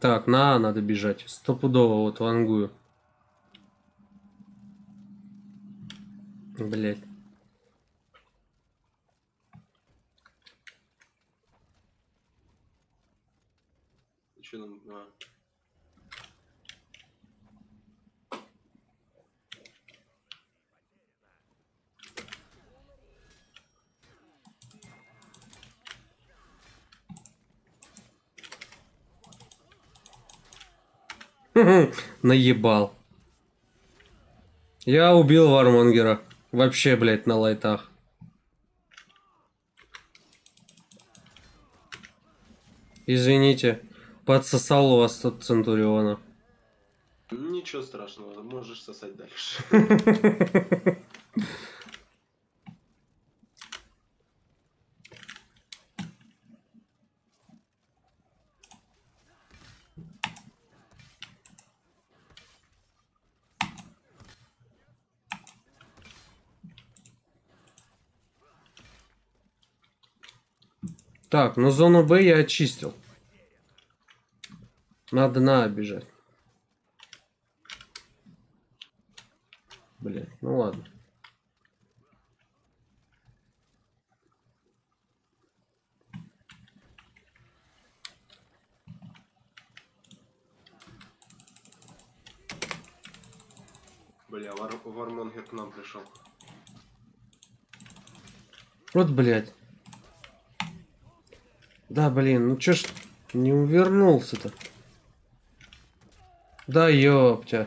Так, на А надо бежать. Стопудово вот вангую. Блять. Че нам... А. Наебал. Я убил Вармонгера. Вообще, блядь, на лайтах. Извините, подсосал у вас тут Центуриона. Ничего страшного, можешь сосать дальше. Так, ну зону Б я очистил. Надо на бежать. Блять, ну ладно. Бля, Вар... Вармонгер к нам пришел. Вот, блядь. Да, блин, ну чё ж не увернулся-то? Да ёптя.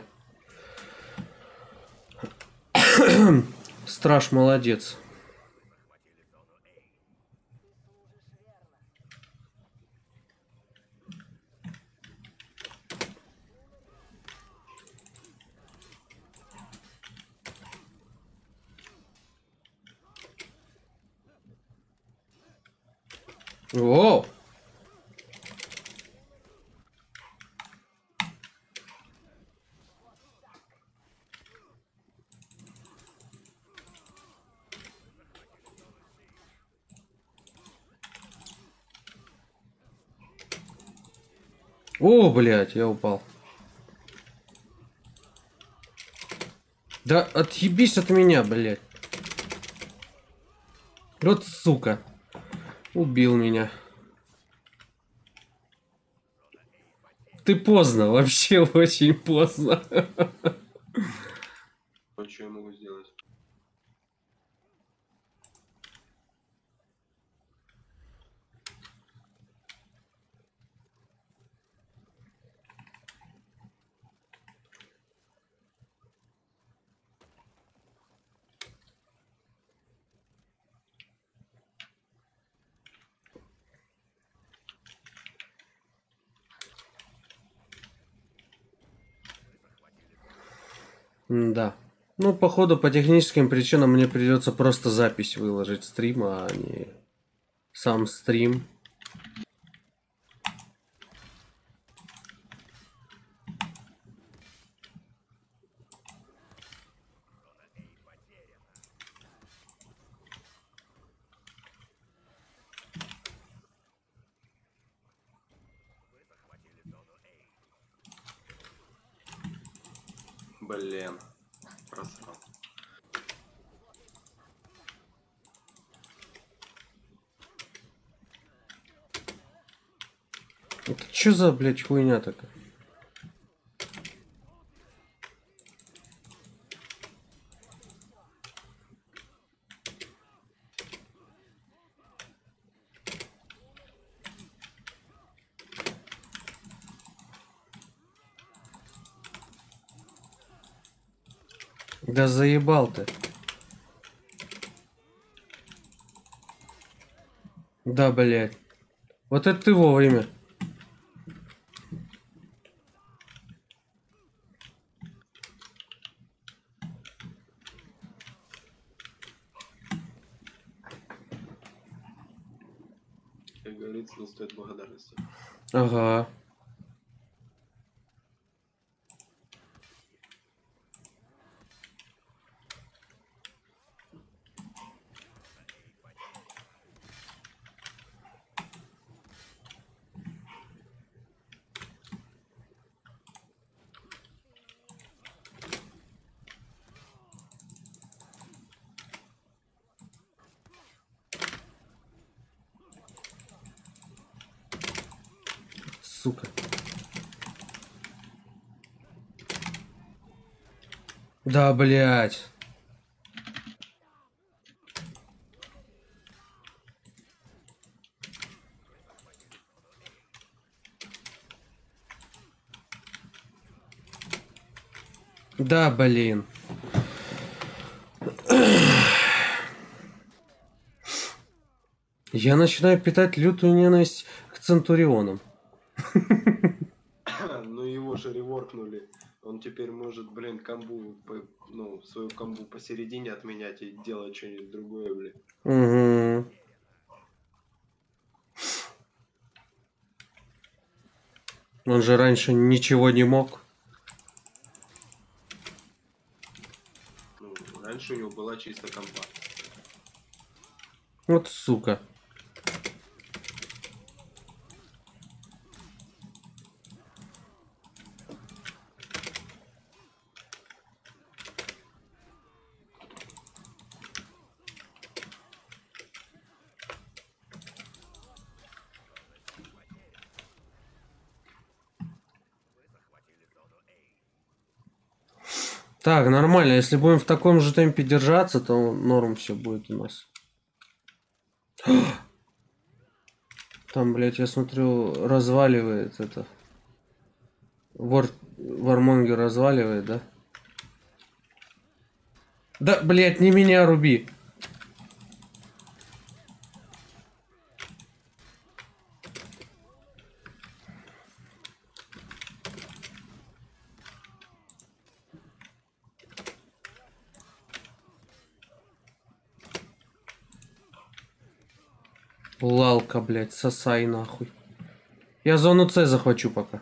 Страж молодец. Воу! О, блядь, я упал. Да отъебись от меня, блядь. Вот сука. Убил меня. Ты поздно, вообще очень поздно. А что я могу сделать? Да. Ну, походу, по техническим причинам мне придется просто запись выложить стрима, а не сам стрим. Блин. Просрал. Это что за, блядь, хуйня такая? Да заебал ты. Да, блядь. Вот это ты вовремя. Как говорится, не стоит благодарности. Ага. сука. Да, блядь. Да, блин. Я начинаю питать лютую ненависть к Центурионам. Ну его же реворкнули. Он теперь может, блин, камбу, по- свою камбу посередине отменять и делать что-нибудь другое, блин. Угу. Он же раньше ничего не мог. Ну, раньше у него была чисто кампа. Вот сука. Так, нормально. Если будем в таком же темпе держаться, то норм все будет у нас. Там, блядь, я смотрю, разваливает это. Вор... Вармонгер разваливает, да? Да, блядь, не меня руби. Блядь, сосай нахуй. Я зону С захвачу пока.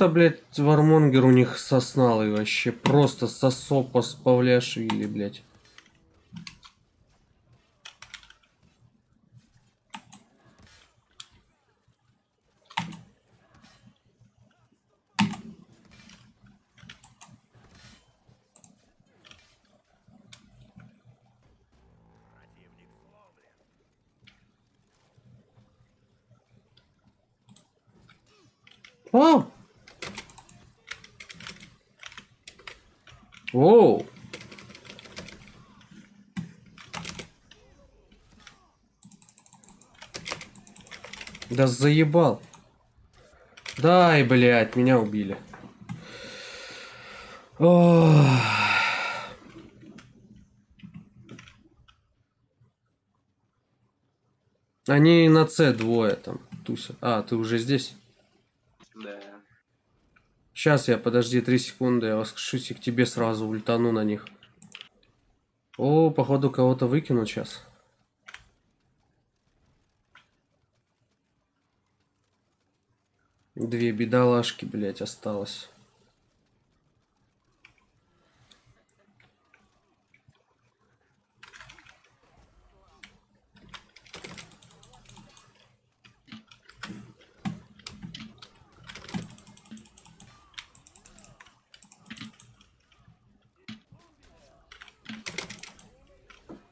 Чё-то, блядь, Вармонгер у них сосналый вообще. Просто сосопас Павляшвили, блядь. Вау! Воу! Да заебал. Дай, блядь, меня убили. Они на С двое там тусят. А, ты уже здесь? Сейчас я, подожди, три секунды, я воскрешусь и к тебе сразу ультану на них. О, походу кого-то выкинут сейчас. Две бедолашки, блядь, осталось.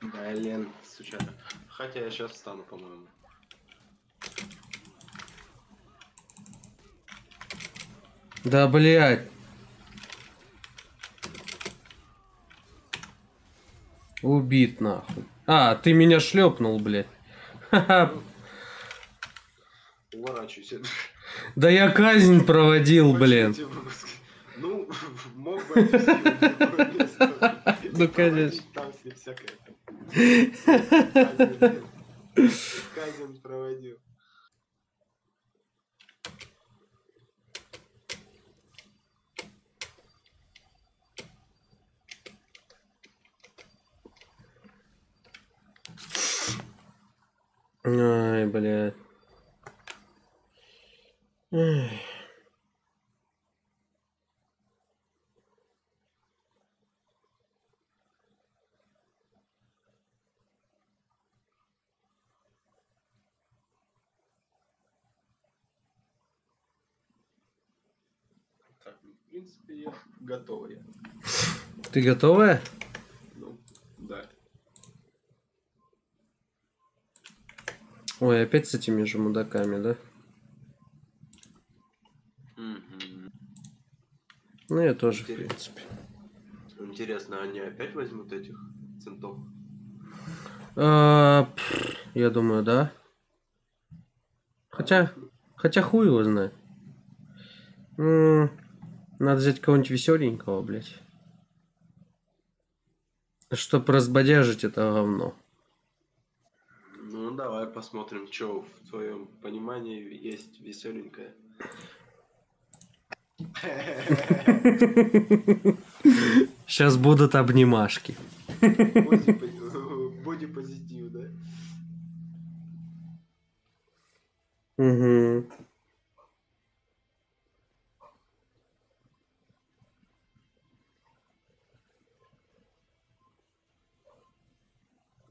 Блин, сучата. Встану, по-моему. Да, блядь. Убит, нахуй. А, ты меня шлепнул, блядь. Уворачивайся. Да я казнь проводил, блин. Ну, мог бы. Ну, конечно. Там всякое. Казин проводил. Ай, блядь. Ай. Я. Ты готовая? Ну, да. Ой, опять с этими же мудаками, да? Мгм. Ну, я тоже, в Интересно. принципе. Интересно, они опять возьмут этих центов? А, я думаю, да. Хотя, хотя хуй его знает. М, Надо взять кого-нибудь веселенького, блядь. Чтоб разбодяжить это говно. Ну, давай посмотрим, что в твоем понимании есть веселенькое. Сейчас будут обнимашки. Боди-позитив, да? Угу.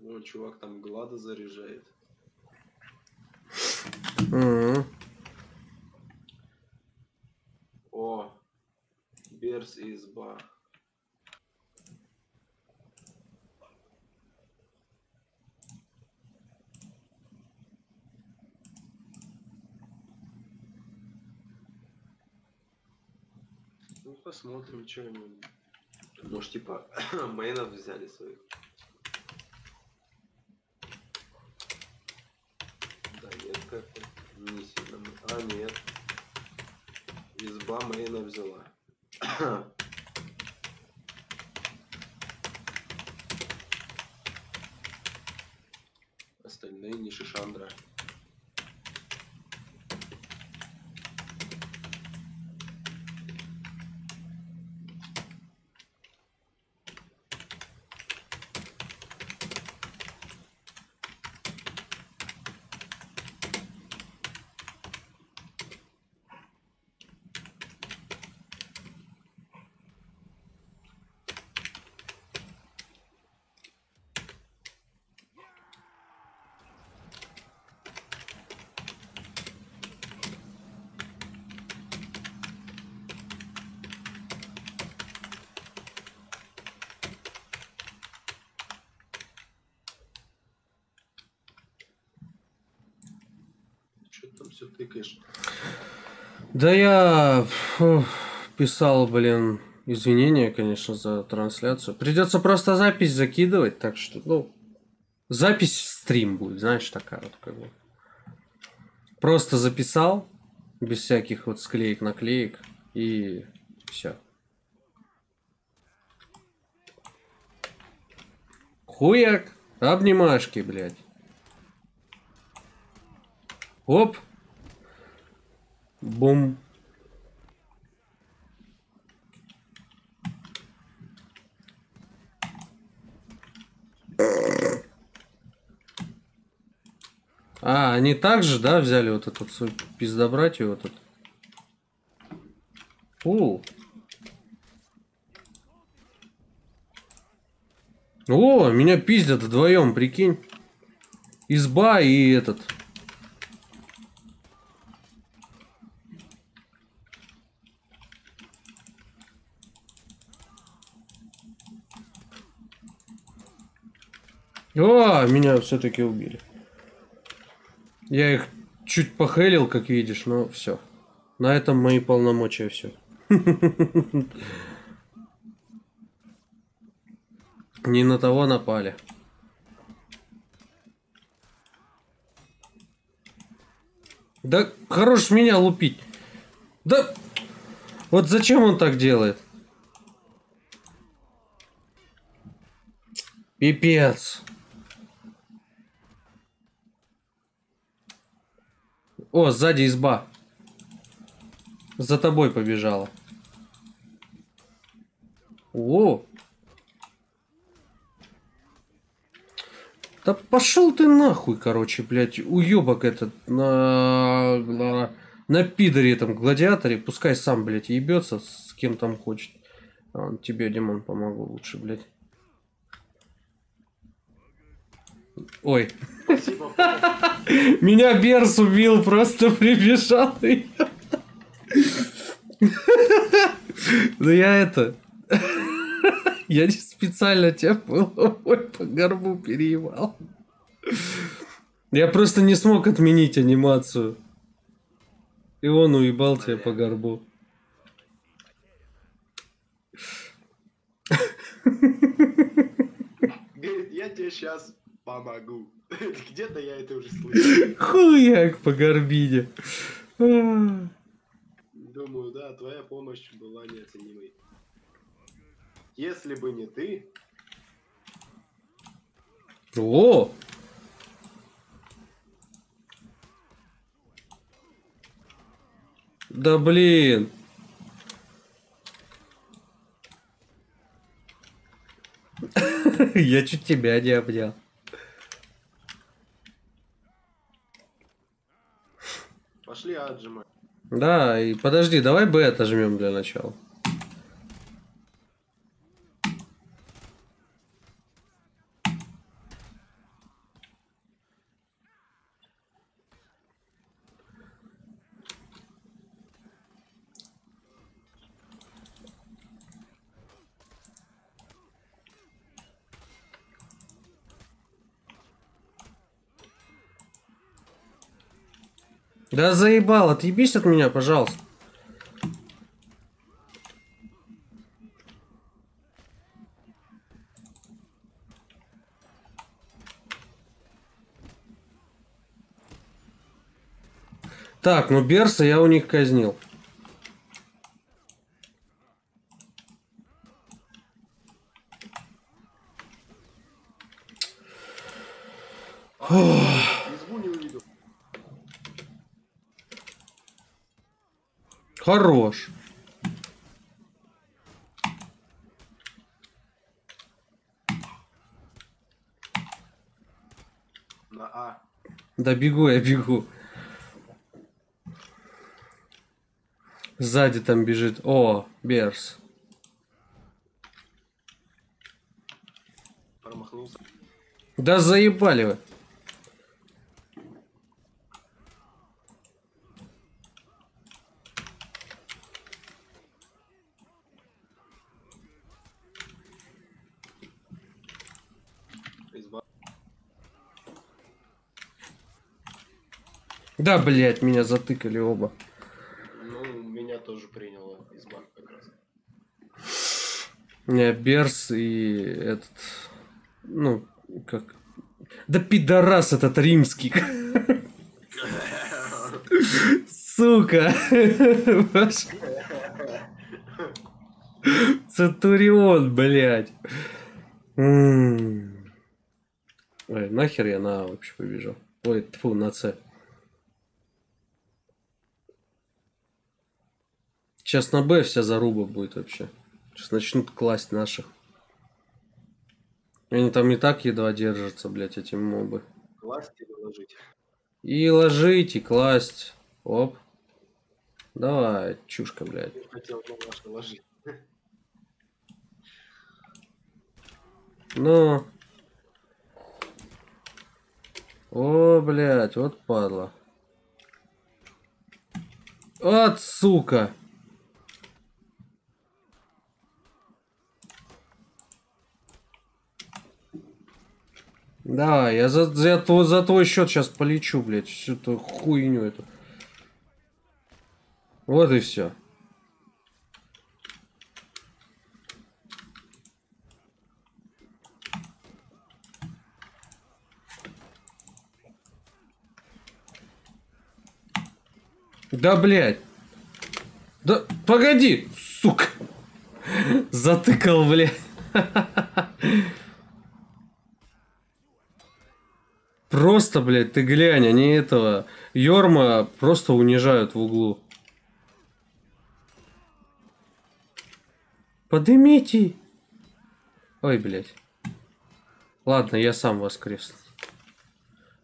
О, чувак там глада заряжает. Угу. О, Берс и изба. Ну, посмотрим, что они... Может, типа, мейнов взяли своих. Да нет, как-то не сильно. А, нет. Изба мейна взяла. Остальные не шишандра. Что там все тыкаешь? Да я писал, блин, извинения, конечно, за трансляцию. Придется просто запись закидывать, так что, ну, запись стрим будет, знаешь, такая вот как бы. Просто записал, без всяких вот склеек-наклеек, и все. Хуяк, обнимашки, блядь. Оп. Бум. А, они также, да, взяли вот этот пиздобратью вот этот. У. О, меня пиздят вдвоем, прикинь. Изба и этот. О, меня все-таки убили. Я их чуть похелил, как видишь, но все. На этом мои полномочия все. Не на того напали. Да хорош меня лупить. Да вот зачем он так делает? Пипец. О, сзади изба. За тобой побежала. О. Да пошел ты нахуй, короче, блядь, уебок этот на, на, на пидоре этом гладиаторе, пускай сам, блядь, ебется с кем там хочет. А, тебе, Димон, помогу лучше, блядь. Ой. Меня Берс убил, просто прибежал. Ну я это... Я не специально тебя по горбу переебал. Я просто не смог отменить анимацию. И он уебал тебя по горбу. Говорит, я тебе сейчас помогу. Где-то я это уже слышал. Хуяк по горбине. Думаю, да, твоя помощь была неоценимой. Если бы не ты, О! Да блин. Я чуть тебя не обнял. пошли отжимать. Да, и подожди, давай Б отожмем для начала. Да заебал, отъебись от меня, пожалуйста. Так, ну Берса я у них казнил. Избу не увидел. Хорош. На А. Да бегу, я бегу. Сзади там бежит. О, Берс. Промахнулся. Да заебали вы. Изба. Да, блядь, меня затыкали оба. Ну, меня тоже приняла изба как раз. Не, Берс и этот... Ну, как... Да пидорас этот римский. Сука. Центурион, блядь. Ой, нахер я на вообще побежал. Ой, тьфу, на С. Сейчас на Б вся заруба будет вообще. Сейчас начнут класть наших. Они там и так едва держатся, блядь, эти мобы. Класть или ложить? И ложить, и класть. Оп. Давай, чушка, блядь. Я хотел ваше ложить. Ну. О, блядь, вот падла. Вот, сука. Да, я за, за, твой, за твой счет сейчас полечу, блядь, всю эту хуйню эту. Вот и все. Да, блядь. Да, погоди, сука. Затыкал, блядь. Просто, блядь, ты глянь, они этого Йорма просто унижают в углу. Подымите. Ой, блядь. Ладно, я сам воскрес.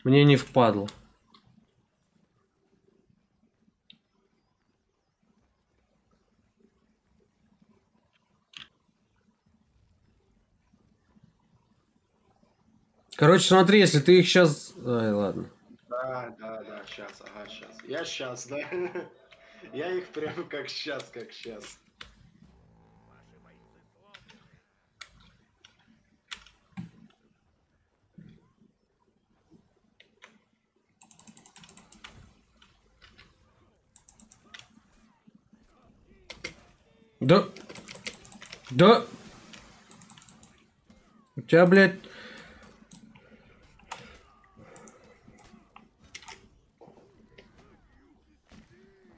Мне не впадло. Короче, смотри, если ты их сейчас... Ай, ладно. Да, да, да, сейчас, ага, сейчас. Я сейчас, да. Я их прям как сейчас, как сейчас. Да. Да. У тебя, блядь...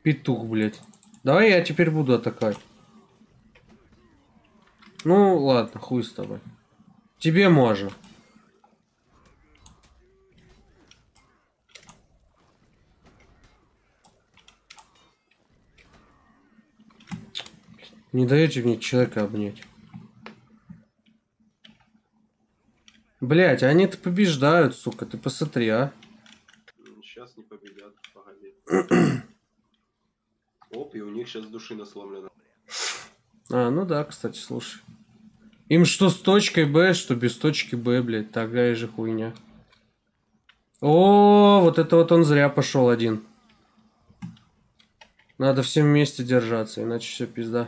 Петух, блядь. Давай я теперь буду атаковать. Ну, ладно, хуй с тобой. Тебе можно. Не даете мне человека обнять. Блять, они-то побеждают, сука, ты посмотри, а. Сейчас не победят. Оп, и у них сейчас душина сломлена. А, ну да, кстати, слушай. Им что с точкой Б, что без точки Б, блядь, такая же хуйня. О, вот это вот он зря пошел один. Надо всем вместе держаться, иначе все пизда.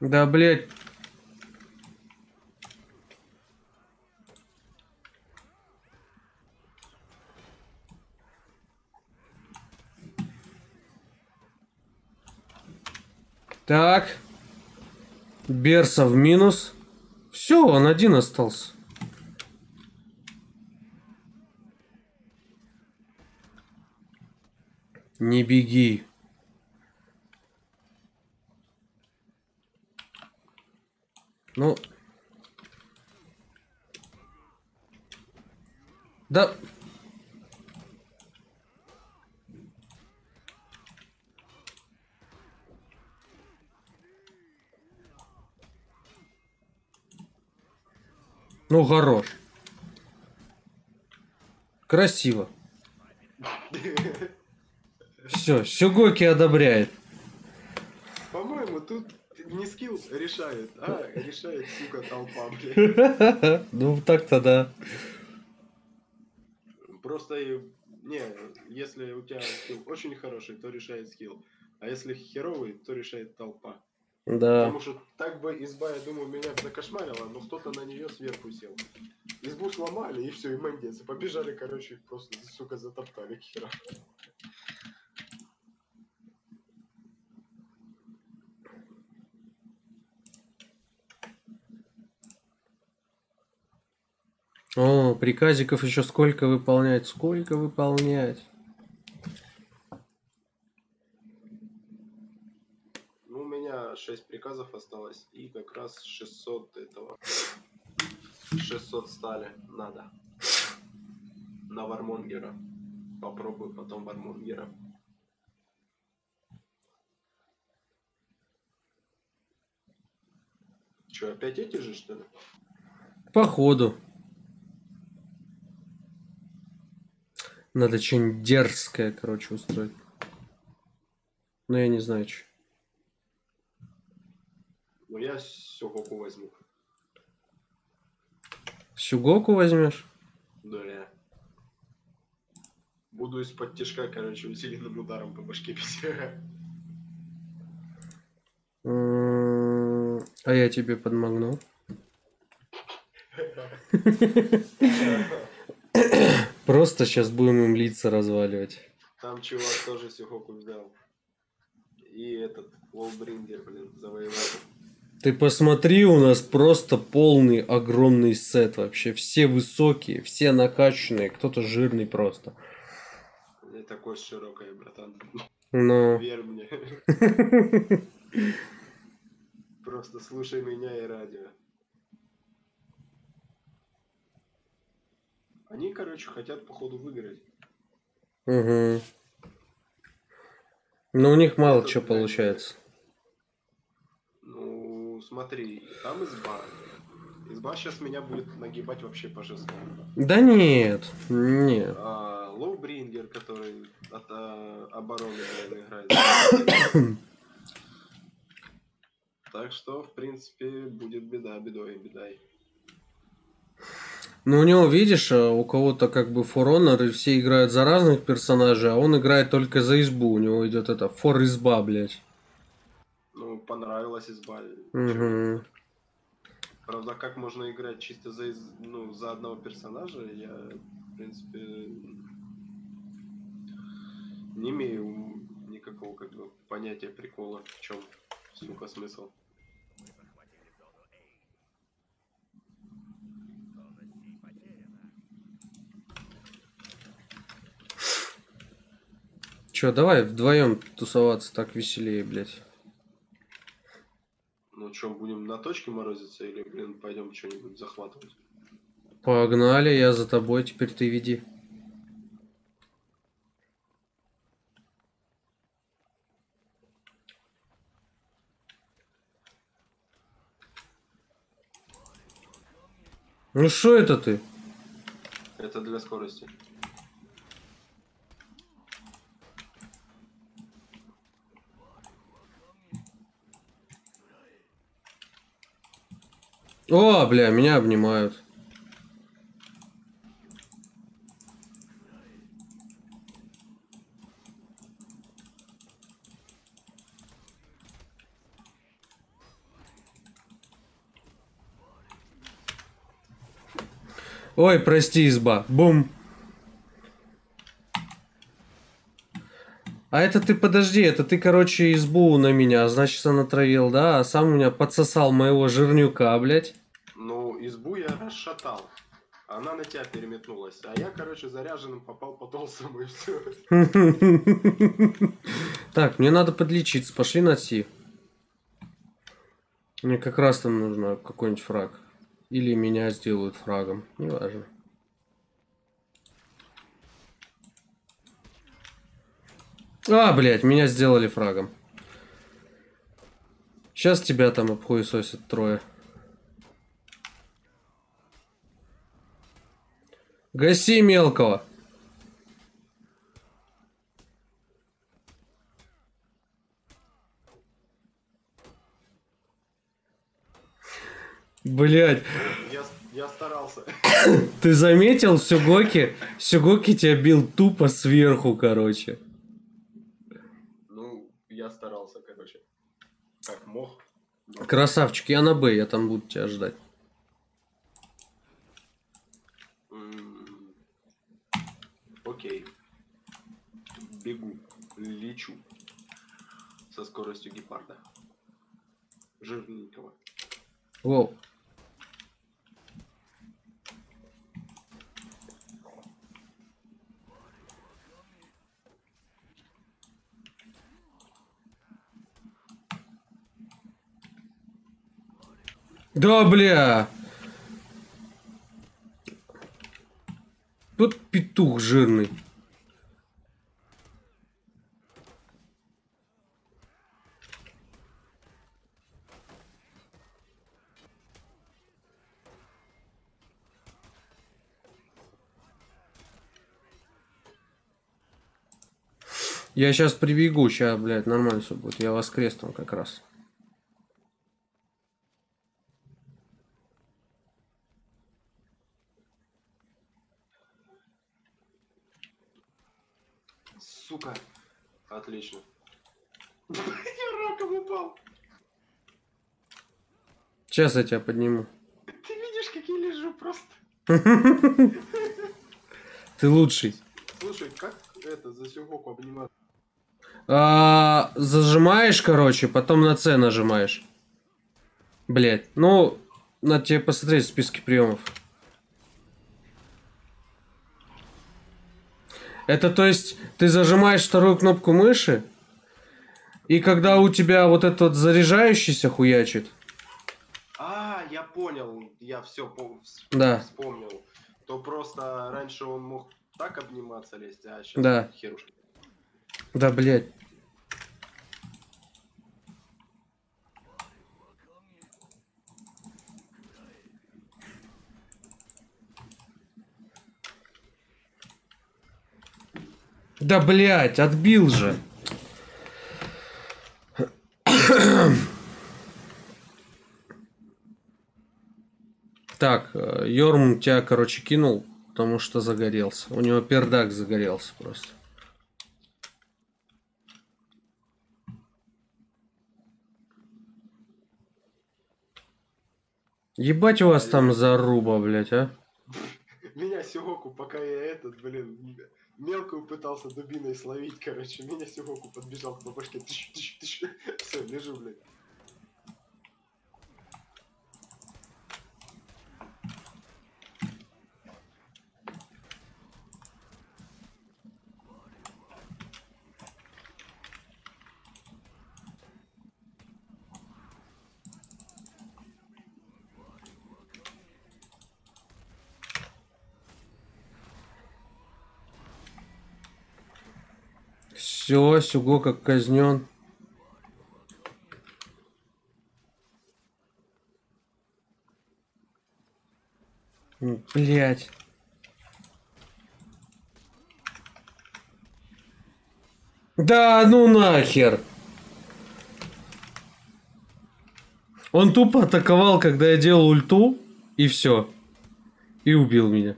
Да, блядь. Так. Берса в минус. Все, он один остался. Не беги. Ну. Да. Ну, хорош. Красиво. Все, Сюгоки одобряет. По-моему, тут не скилл решает, а решает, сука, толпа, блядь. Ну, так-то да. Просто, не, если у тебя скилл очень хороший, то решает скилл. А если херовый, то решает толпа. Да. Потому что так бы изба, я думаю, меня бы закошмарила, но кто-то на нее сверху сел. Избу сломали, и все, и мандец. И побежали, короче, их просто, сука, затоптали к херам. О, приказиков еще сколько выполнять, сколько выполнять. Ну, у меня 6 приказов осталось, и как раз 600 этого. 600 стали надо. На Вармонгера. Попробую потом Вармонгера. Че, опять эти же, что ли? Походу. Надо что-нибудь дерзкое, короче, устроить. Но я не знаю, что. Ну, я Сёгоку возьму. Сюгоку возьмешь? Да, я. Буду из-под тяжка, короче, усиленным ударом по башке бить. А я тебе подмогну. Просто сейчас будем им лица разваливать. Там чувак тоже Сюгоку взял. И этот, Волбрингер, блин, завоеватель. Ты посмотри, у нас просто полный огромный сет вообще. Все высокие, все накачанные, кто-то жирный просто. Не такой широкой, братан. Но... Верь мне. Просто слушай меня и радио. Они, короче, хотят, походу, выиграть. Угу. Но у них мало Этот, чего блядь, получается. Ну, смотри, там изба. Изба сейчас меня будет нагибать вообще по жесткому. Да нет, нет. А, Лоубрингер, который от а, обороны наверное, играет. Так что, в принципе, будет беда, бедой, бедой. Ну, у него, видишь, а, у кого-то как бы For Honor, и все играют за разных персонажей, а он играет только за избу. У него идет это For изба, блядь. Ну, понравилась изба. Мгм. Правда, как можно играть чисто за, из- ну, за одного персонажа, я, в принципе, не имею никакого как бы, понятия прикола, в чем, сука, смысл. Че, давай вдвоем тусоваться, так веселее, блядь. Ну, что, будем на точке морозиться или, блин, пойдем что-нибудь захватывать? Погнали, я за тобой, теперь ты веди. Ну что это ты? Это для скорости. О, бля, меня обнимают. Ой, прости, изба. Бум. А это ты подожди, это ты, короче, избу на меня, значит, натравил, да? А сам у меня подсосал моего жирнюка, блядь. Ну, избу я расшатал. Она на тебя переметнулась. А я, короче, заряженным попал по толстому и все. Так, мне надо подлечиться. Пошли на Си. Мне как раз там нужно какой-нибудь фраг. Или меня сделают фрагом. Неважно. А, блядь, меня сделали фрагом. Сейчас тебя там обхуесосят трое. Гаси мелкого. Блять, Я, я старался. ты заметил, Сюгоки? Сюгоки тебя бил тупо сверху, короче. Я старался, короче. Как мог. Красавчик, я на Б, я там буду тебя ждать. Окей. Бегу. Лечу. Со скоростью гепарда. Жирненького. Воу. Да, бля. Тут петух жирный. Я сейчас прибегу, сейчас, блядь, нормально все будет. Я воскрес там как раз. Сука. Отлично. Я раком упал. Сейчас я тебя подниму. Ты видишь, как я лежу просто. Ты лучший. Слушай, как это за сюгоку обниматься? А, зажимаешь, короче, потом на С нажимаешь. Блять, ну, надо тебе посмотреть в списке приемов. Это то есть, ты зажимаешь вторую кнопку мыши, и когда у тебя вот этот вот заряжающийся хуячит, А, я понял. Я все Да. вспомнил. То просто раньше он мог так обниматься лезть, а сейчас Да. херушка. да, блять. Да, блядь, отбил же. Так, э, Йорм тебя, короче, кинул, потому что загорелся. У него пердак загорелся просто. Ебать у вас там заруба, блядь, а? Меня Сюгоку, пока я этот, блин, мелкую пытался дубиной словить, короче, меня Сюгоку подбежал к бабушке, тыщ, тыщ, тыщ. Все, лежу, блядь. Все, Сюго как казнен. Блять. Да, ну нахер. Он тупо атаковал, когда я делал ульту, и все. И убил меня.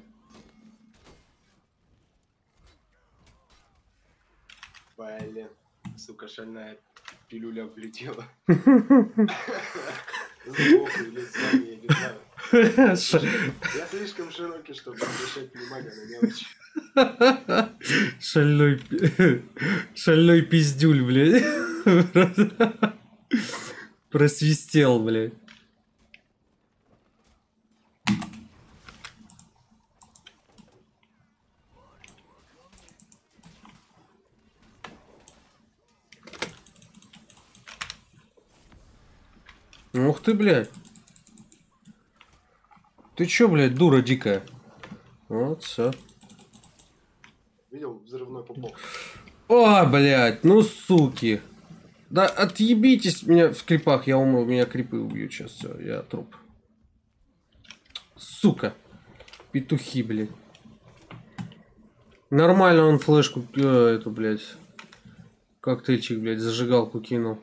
Блин, сука, шальная пилюля влетела. Сбоку или сзади, я не знаю. Ш- Я слишком широкий, чтобы обращать внимание на мелочи. Шальной, шальной пиздюль, блядь. Просвистел, блядь. Ух ты, блядь. Ты чё, блядь, дура дикая? Вот, все. Видел взрывной пупок? О, блядь, ну суки. Да отъебитесь меня в крипах, я умру, меня крипы убьют сейчас, все, я труп. Сука. Петухи, блядь. Нормально он флешку, э, эту, блядь, коктейльчик, блядь, зажигалку кинул.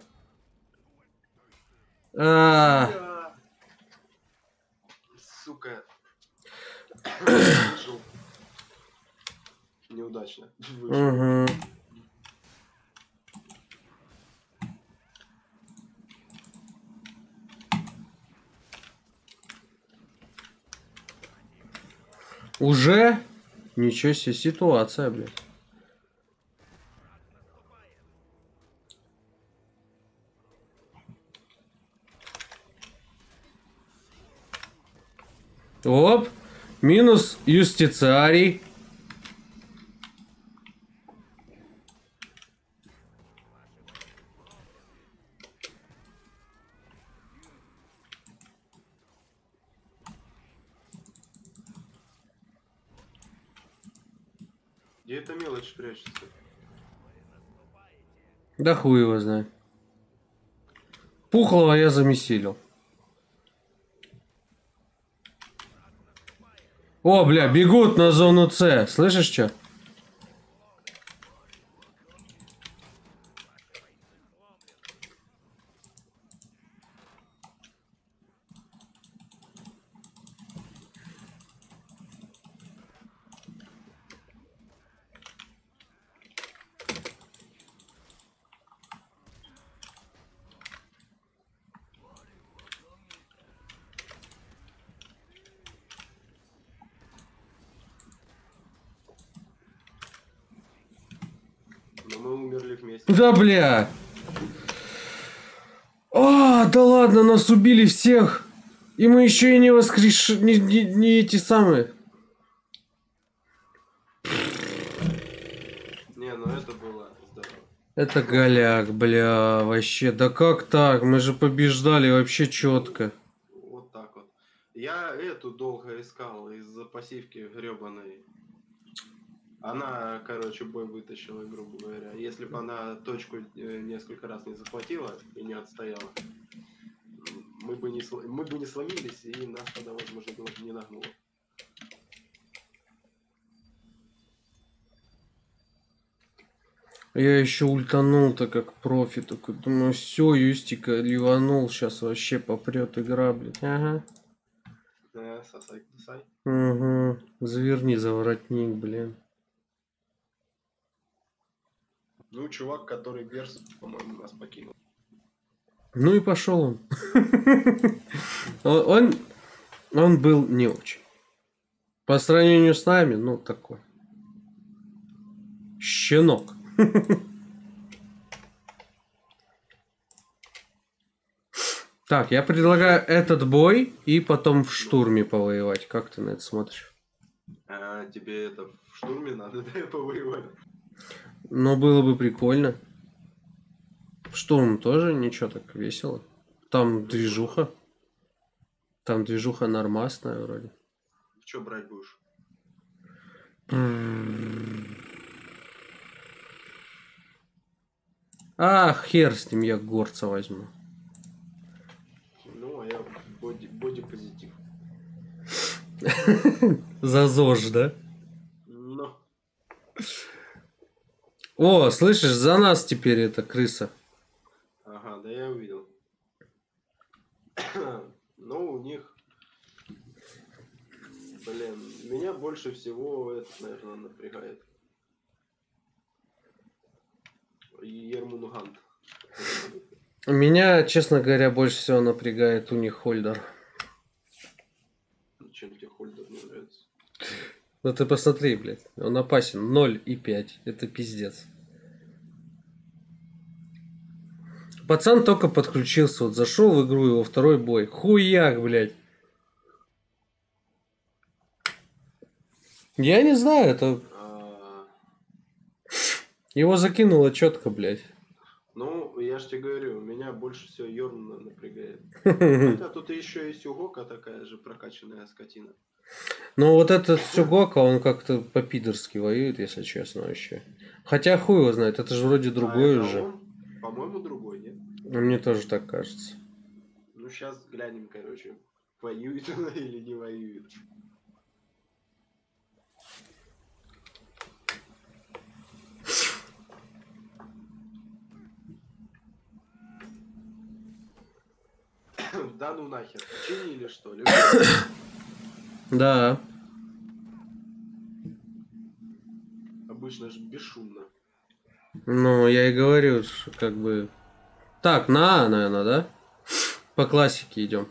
А, Сука. Неудачно. Угу. Уже? Ничего себе ситуация, блядь. Оп, минус юстициарий. Где эта мелочь прячется? Да хуй его знает. Пухлого я замесилил. О, бля, бегут на зону С. Слышишь что? Но мы умерли вместе. Да, бля. А, да ладно, нас убили всех. И мы еще и не воскреш... Не, не- не эти самые. Не, ну это было здорово. Это голяк, бля, вообще. Да как так? Мы же побеждали вообще четко. Вот так вот. Я эту долго искал из-за пассивки гребаной. Она, короче, бой вытащила, грубо говоря. Если бы она точку э, несколько раз не захватила и не отстояла, мы бы не, сл- мы бы не сломились, и нас тогда, возможно, бы не нагнуло. Я еще ультанул-то как профи, такой думаю, все, Юстика ливанул, сейчас вообще попрет игра, блядь. Ага. Э, сосай, кусай. Угу. Заверни за воротник, блин. Ну, чувак, который Берс, по-моему, нас покинул. Ну и пошел он. Он, он, он был не очень. По сравнению с нами, ну такой. Щенок. Так, я предлагаю этот бой и потом в штурме повоевать. Как ты на это смотришь? А тебе это в штурме надо, да, повоевать? Ну, было бы прикольно. Штурм тоже ничего так весело. Там движуха. Там движуха нормасная вроде. Что брать будешь? А, хер с ним, я горца возьму. Ну, а я боди, боди позитив. За ЗОЖ, да? Ну, О, слышишь, за нас теперь эта крыса. ага, да я увидел. Ну, у них... Блин, меня больше всего это, наверное, напрягает. Ермунгант. Меня, честно говоря, больше всего напрягает у них Хольдер. Чем тебе Хольдер не нравится? Ну ты посмотри, блядь. Он опасен. 0 и 5. Это пиздец. Пацан только подключился, вот зашел в игру его второй бой. Хуяк, блядь. Я не знаю, это А, его закинуло четко, блядь. Ну, я же тебе говорю, меня больше всего Йорн напрягает. Хотя тут еще и Сюгока такая же прокачанная скотина. Ну вот этот Сюгока, он как-то по-пидорски воюет, если честно, вообще. Хотя хуй его знает, это же вроде другой А уже. он? По-моему, другой, нет? Мне тоже так кажется. Ну, сейчас глянем, короче, воюет она или не воюет. Да ну нахер, чинили что ли? Да. Обычно же бесшумно. Ну, я и говорю, что как бы... Так, на наверное, да? По классике идем.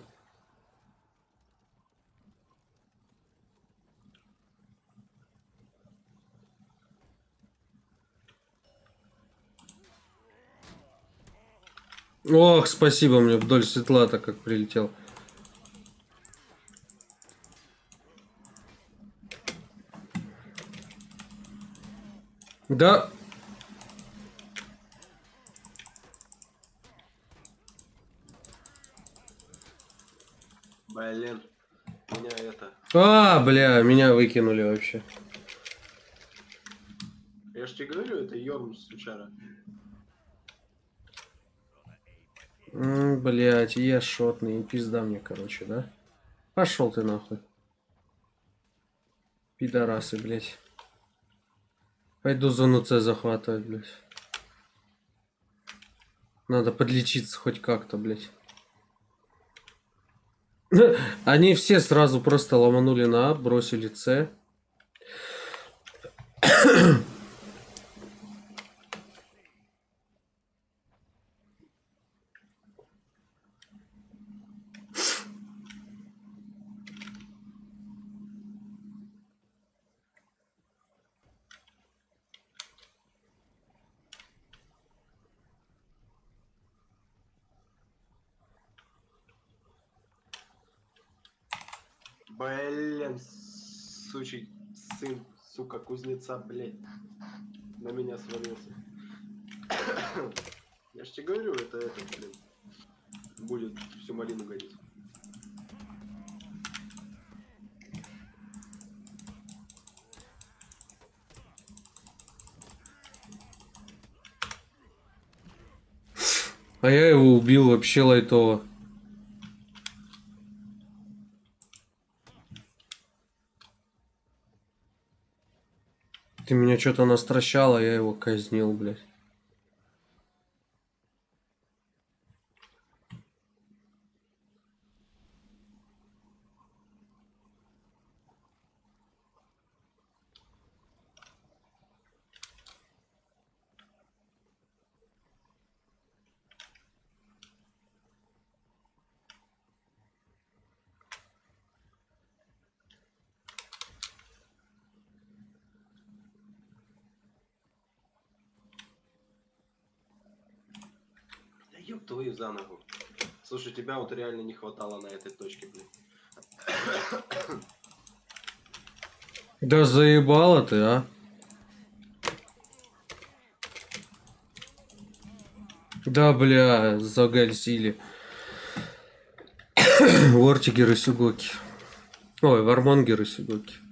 Ох, спасибо мне вдоль светла-то как прилетел. Да, Блин, меня это... А, бля, меня выкинули вообще. Я ж тебе говорю, это Йорм сучара. Блять, я шотный, пизда мне, короче, да? Пошел ты нахуй. Пидорасы, блять. Пойду зону С захватывать, блять. Надо подлечиться хоть как-то, блять. Они все сразу просто ломанули на А, бросили С. Блин, сучий сын, сука, кузнеца, блядь. На меня свалился. Я ж тебе говорю, это это, блин. Будет всю малину гореть. А я его убил вообще лайтово. Ты меня что-то настращал, а я его казнил, блядь. Ёб твою за ногу. Слушай, тебя вот реально не хватало на этой точке, блин. Да заебала ты, а? Да, бля, загальзили. Вортигеры Сюгоки. Ой, Вармонгеры Сюгоки.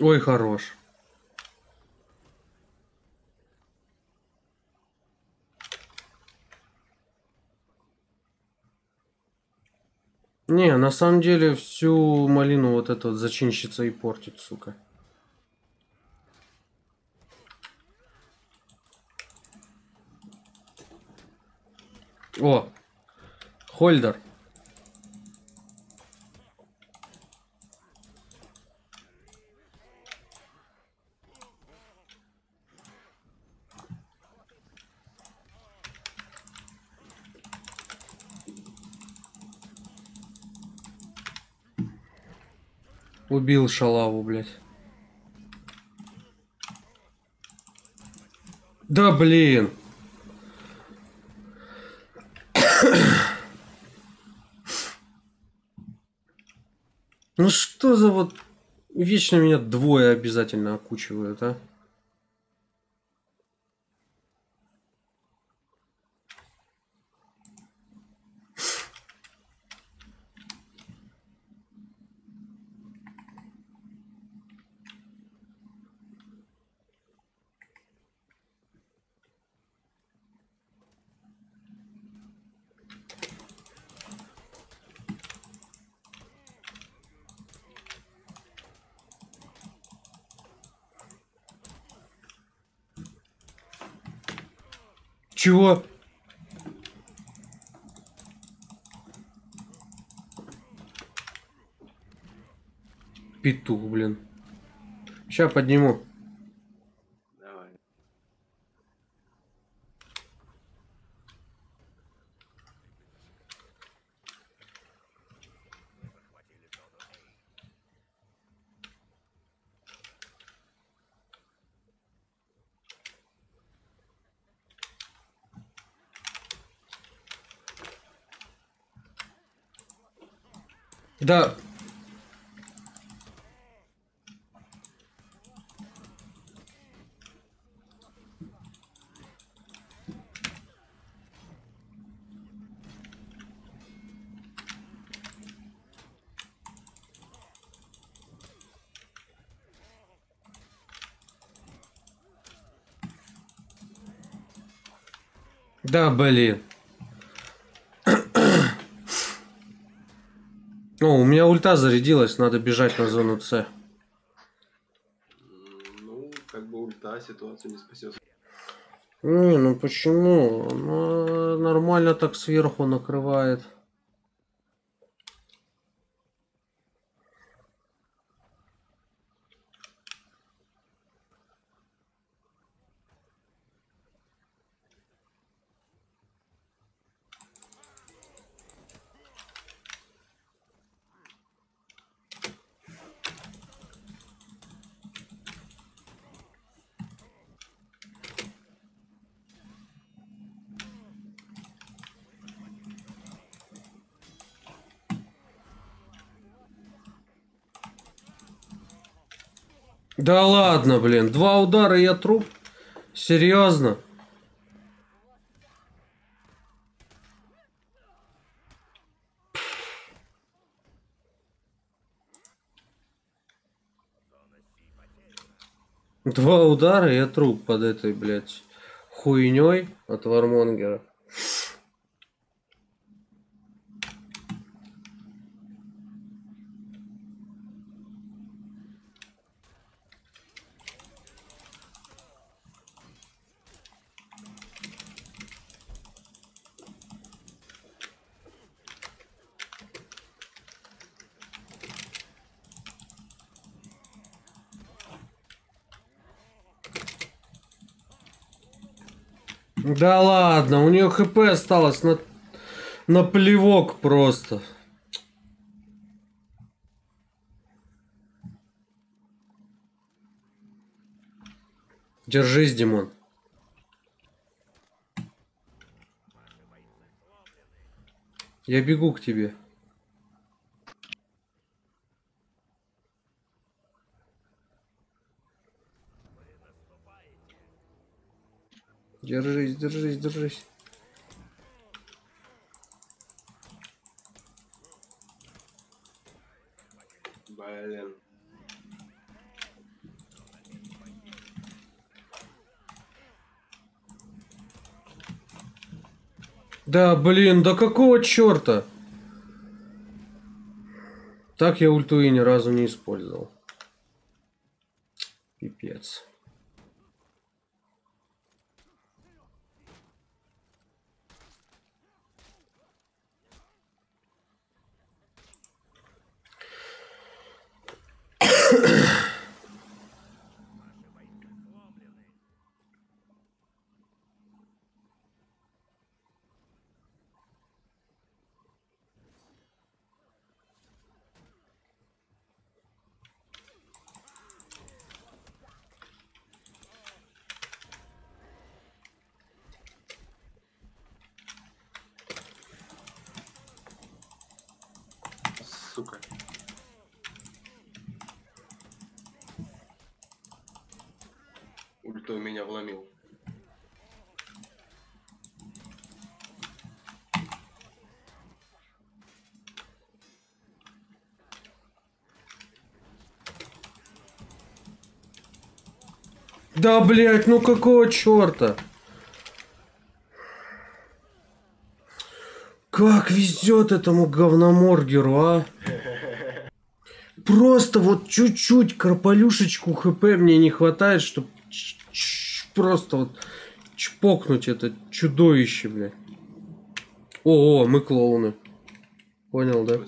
Ой, хорош. Не, на самом деле всю малину вот эта вот зачинщица и портит, сука. О, Хольдер. Убил шалаву, блядь. Да блин. Ну что за вот... Вечно меня двое обязательно окучивают, а? Чего? Петух, блин. Сейчас подниму. Давай. Да. Да, блин. О, у меня ульта зарядилась, надо бежать на зону С. Ну, как бы ульта ситуацию не спасет. Не, ну почему? Она нормально так сверху накрывает. Да ладно, блин. Два удара и я труп? Серьезно? Два удара я труп под этой, блядь, хуйней от Вармонгера. Да ладно, у нее хп осталось на, на плевок просто. Держись, Димон. Я бегу к тебе. Держись, держись, держись. Блин. Да, блин, да какого черта? Так я ульту и ни разу не использовал. Пипец. Сука. Ультой меня вломил. Да, блядь, ну какого черта? Как везет этому говноморгеру, а? Просто вот чуть-чуть крополюшечку хп мне не хватает, чтобы просто вот чпокнуть это чудовище, бля. О, о, мы клоуны. Понял, да?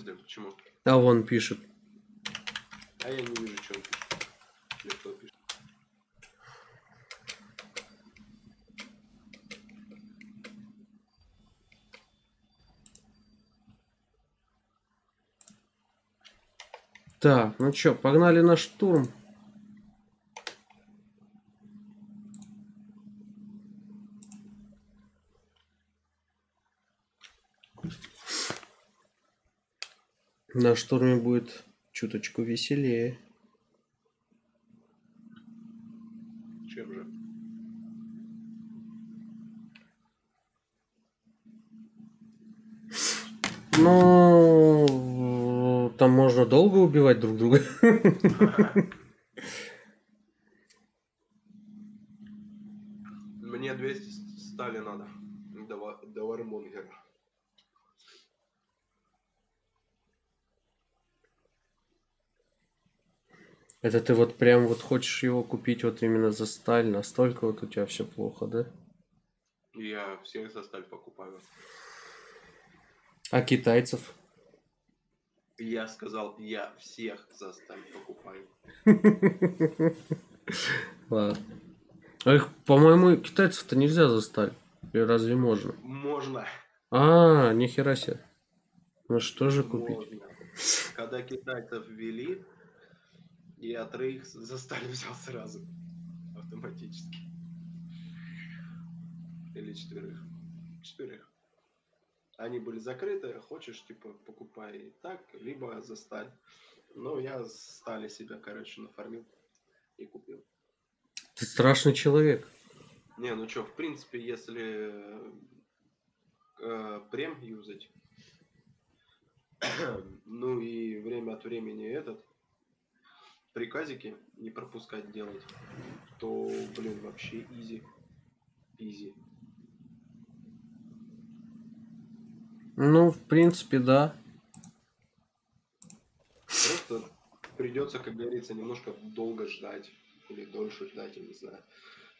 А вон пишет. А я не вижу, что он пишет. Или кто пишет. Так, ну чё, погнали на штурм. На штурме будет чуточку веселее. Чем же? Ну, там можно долго убивать друг друга. Мне 200 стали надо. До, ва- до Вармонгера. Это ты вот прям вот хочешь его купить вот именно за сталь, настолько вот у тебя все плохо, да? Я всех за сталь покупаю. А китайцев? Я сказал, я всех за сталь покупаю. Ладно. А их, по-моему, китайцев-то нельзя за сталь. Или разве можно? Можно. А, нихера себе. Ну что же купить? Можно. Когда китайцев ввели, я троих за сталь взял сразу. Автоматически. Или четверых. Четверых. Они были закрыты, хочешь, типа, покупай так, либо за сталь. Но я стали себя, короче, нафармил и купил. Ты страшный человек. Не, ну чё, в принципе, если э, прем юзать, ну и время от времени этот, приказики не пропускать делать, то, блин, вообще изи. Изи. Ну, в принципе, да. Просто придется, как говорится, немножко долго ждать. Или дольше ждать, я не знаю.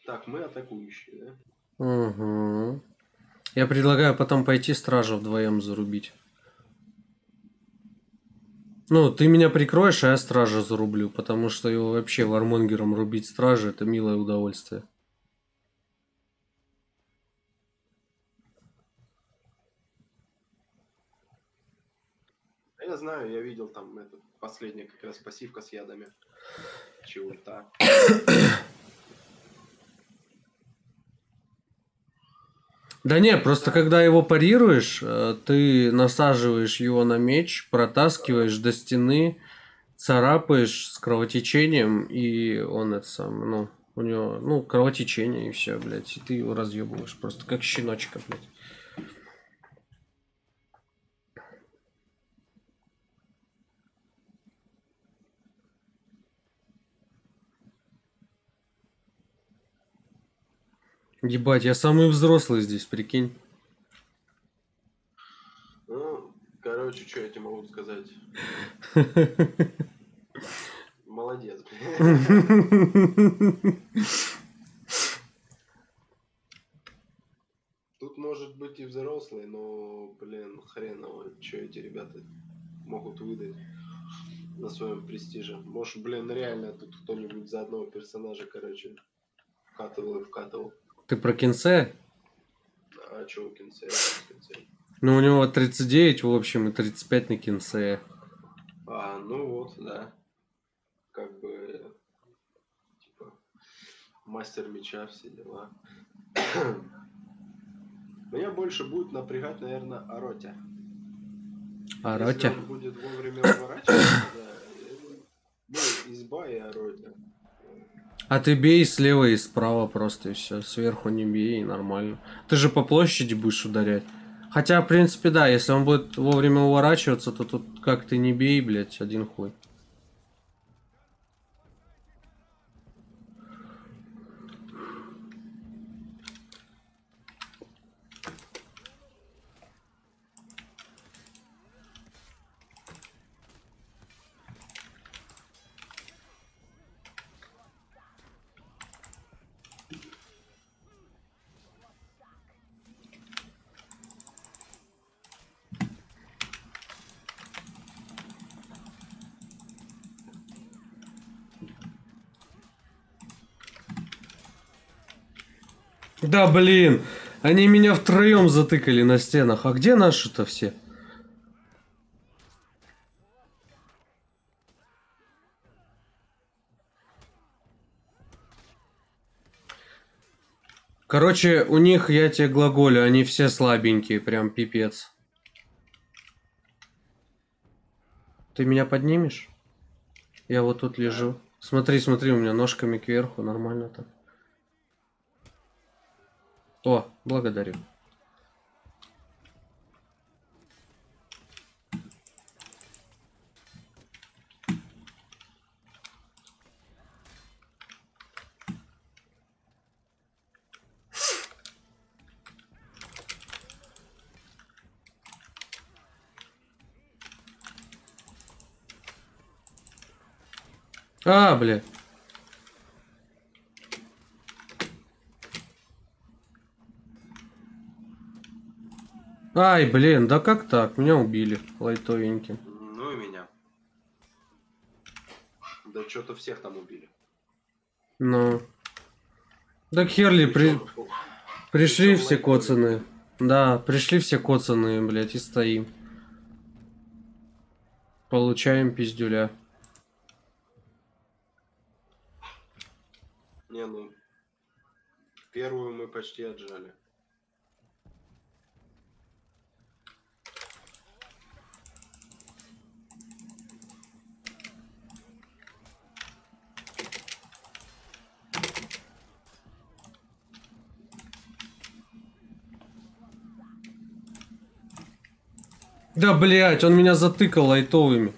Так, мы атакующие, да? Угу. Я предлагаю потом пойти стража вдвоем зарубить. Ну, ты меня прикроешь, а я стража зарублю, потому что его вообще вармонгером рубить стражи это милое удовольствие. я знаю, я видел там этот последняя как раз пассивка с ядами. Чего-то. Да не, просто когда его парируешь, э, ты насаживаешь его на меч, протаскиваешь до стены, царапаешь с кровотечением, и он это сам, ну, у него, ну, кровотечение и все, блядь, и ты его разъебываешь просто как щеночка, блядь. Ебать, я самый взрослый здесь, прикинь. Ну, короче, что я тебе могу сказать? Молодец. Тут может быть и взрослый, но, блин, хреново, что эти ребята могут выдать на своем престиже. Может, блин, реально тут кто-нибудь за одного персонажа, короче, вкатывал и вкатывал. Ты про Кинсе? А что у Кинсе? Ну, у него 39, в общем, и 35 на Кинсе. А, ну вот, да. Как бы, типа, мастер меча, все дела. Меня больше будет напрягать, наверное, Ароте. Ароте? Если он будет вовремя уворачиваться, да. Ну, изба и Ароте. А ты бей слева и справа просто и все. Сверху не бей, и нормально. Ты же по площади будешь ударять. Хотя, в принципе, да, если он будет вовремя уворачиваться, то тут как ты не бей, блядь, один хуй. Да блин, они меня втроем затыкали на стенах. А где наши-то все? Короче, у них, я тебе глаголю, они все слабенькие, прям пипец. Ты меня поднимешь? Я вот тут лежу. Смотри, смотри, у меня ножками кверху, нормально так. О, благодарю. А, бля. Ай, блин, да как так? Меня убили лайтовеньким. Ну и меня. Да что-то всех там убили. Ну. Так Херли, при... Пришли все коцаные. Да, пришли все коцаные, блядь, и стоим. Получаем пиздюля. Не, ну, первую мы почти отжали. Да, блядь, он меня затыкал лайтовыми.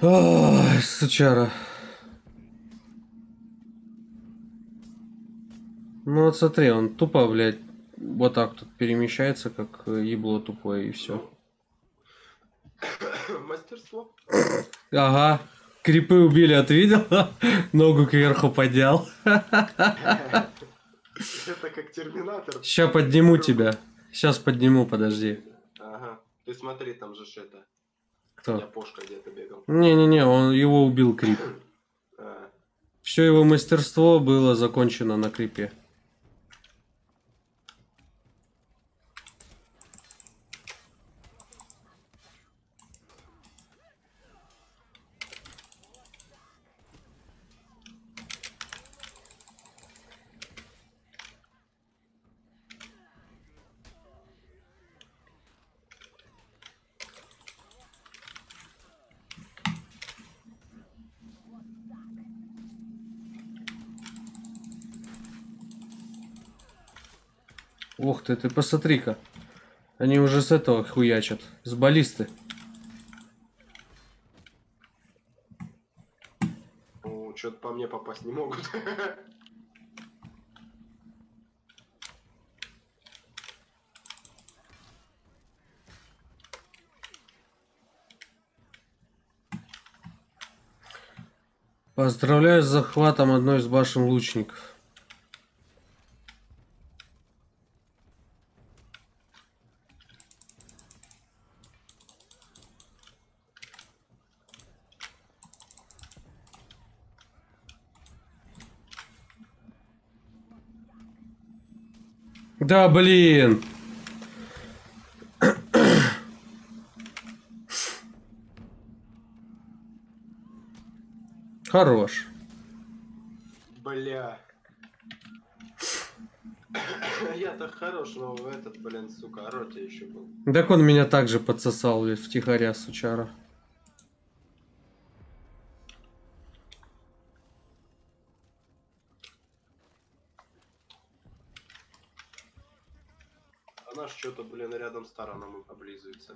Ой, сучара. Ну вот смотри, он тупо, блядь, вот так тут перемещается, как ебло тупое, и все. Мастерство. Ага. Крипы убили, отвидел? Ногу кверху поднял. Это как терминатор. Сейчас подниму тебя. Сейчас подниму, подожди. Ага. Ты смотри, там же это. Кто? Япошка где-то бегал. Не-не-не, он его убил Крип. А, Все его мастерство было закончено на Крипе. Ух ты, ты посмотри-ка. Они уже с этого хуячат. С баллисты. Ну, что-то по мне попасть не могут. Поздравляю с захватом одной из башен лучников. Да, блин. Хорош. Бля. Я-то хорош, но в этот, блин, сука, роте еще был. Так он меня также подсосал, блядь, втихаря, сучара. А наш что-то, блин, рядом с тараном облизывается.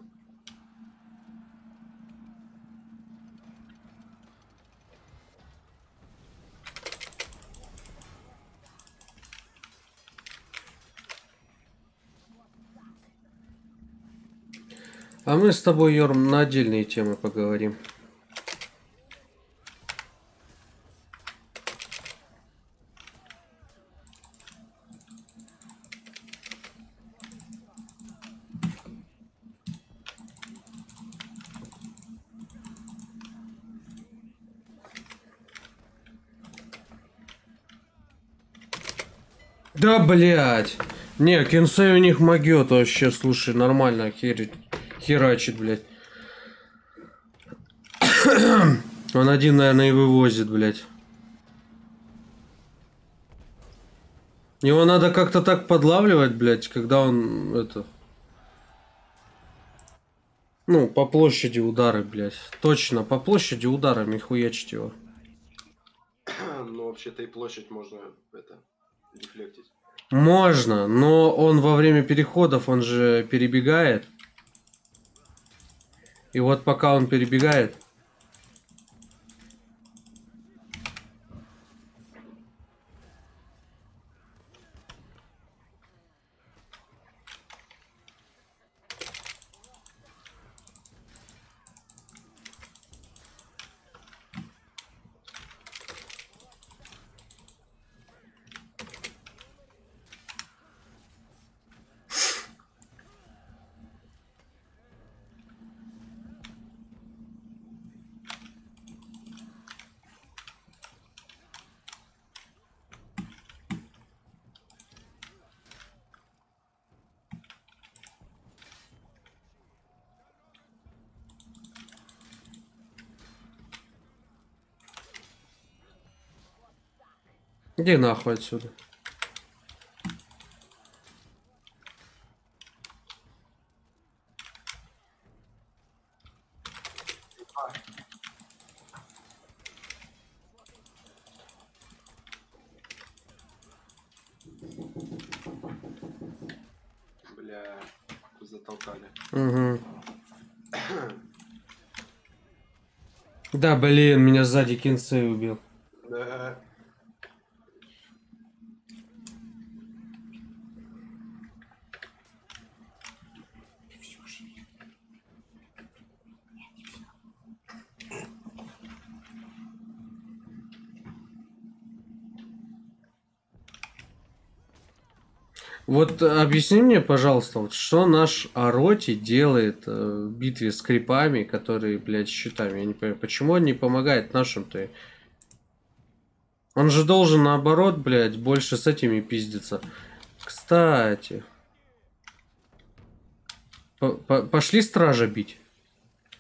А мы с тобой, Йорм, на отдельные темы поговорим. Да, блядь. Не, Кенсей у них могет вообще, слушай, нормально херить, херачит, блядь. Он один, наверное, и вывозит, блядь. Его надо как-то так подлавливать, блядь, когда он, это... Ну, по площади удары, блядь. Точно, по площади ударами хуячить его. ну, вообще-то и площадь можно, это, дефлектить. Можно, но он во время переходов, он же перебегает. И вот пока он перебегает... Иди нахуй отсюда. Бля, затолкали. Угу. Да, блин, меня сзади Кинсей убил. Да. Вот объясни мне, пожалуйста, вот что наш Ароти делает э, в битве с крипами, которые, блядь, щитами? Я не понимаю, почему он не помогает нашим-то? Он же должен, наоборот, блядь, больше с этими пиздиться. Кстати. По- по- Пошли стража бить.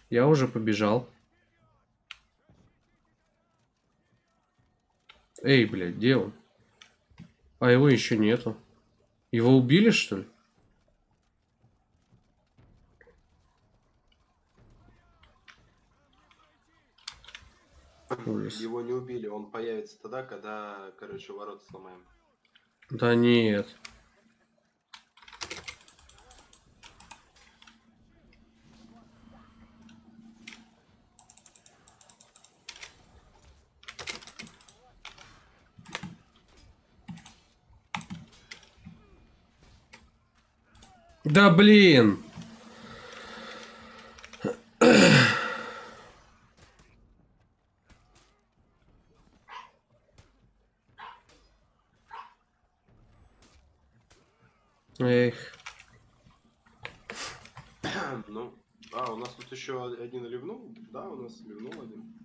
Я уже побежал. Эй, блядь, где он? А его еще нету. Его убили, что ли? Ужас. Его не убили, он появится тогда, когда, короче, ворота сломаем. Да нет. Да блин! Эх. Ну, а, у нас тут еще один ливнул? Да, у нас ливнул один.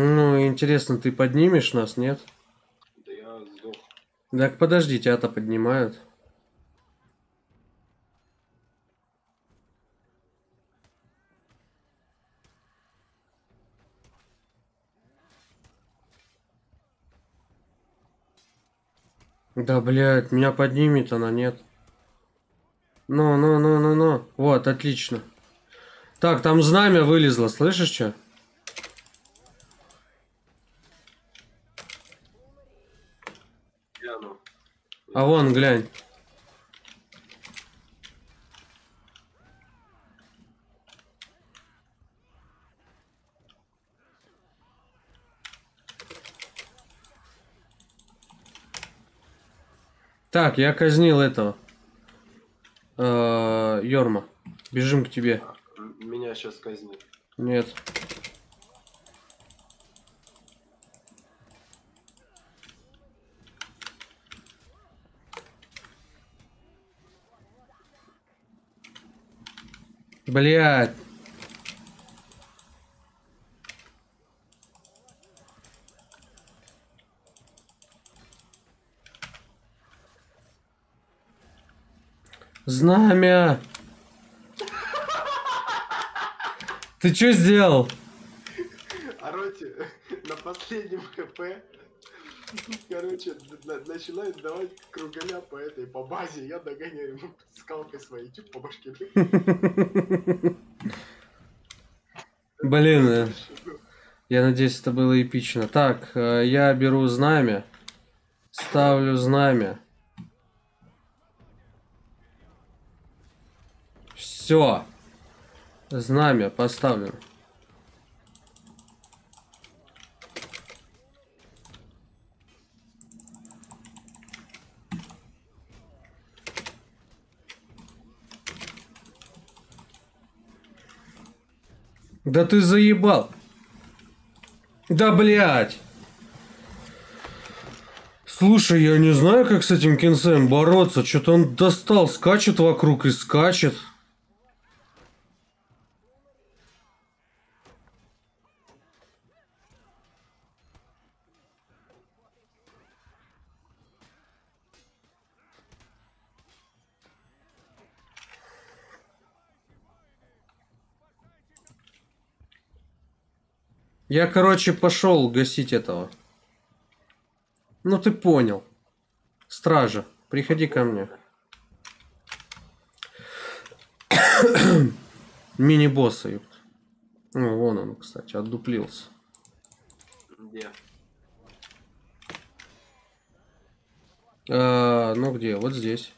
Ну, интересно, ты поднимешь нас, нет? Да я сдох. Так подожди, тебя-то поднимают. Да, блядь, меня поднимет она, нет. Ну, ну, ну, ну, ну. Вот, отлично. Так, там знамя вылезло, слышишь что? А вон, глянь. Так, я казнил этого. Э, Йорма. Бежим к тебе. Меня сейчас казнит. Нет. Блять. Знамя. Ты что сделал? Роти на последнем хп, короче, на- начинает давать кругаля по этой, по базе. Я догоняю скалкой своей, чуть по башке. Блин, э, я надеюсь, это было эпично. Так, э, я беру знамя. Ставлю знамя. Все. Знамя поставлено. Да ты заебал. Да блять. Слушай, я не знаю, как с этим кинсеем бороться. Что-то он достал, скачет вокруг и скачет. Я, короче, пошел гасить этого. Ну ты понял. Стража, приходи ко мне. Мини-босса, ёпт. Ну, вон он, кстати, отдуплился. Где? А, ну где? Вот здесь.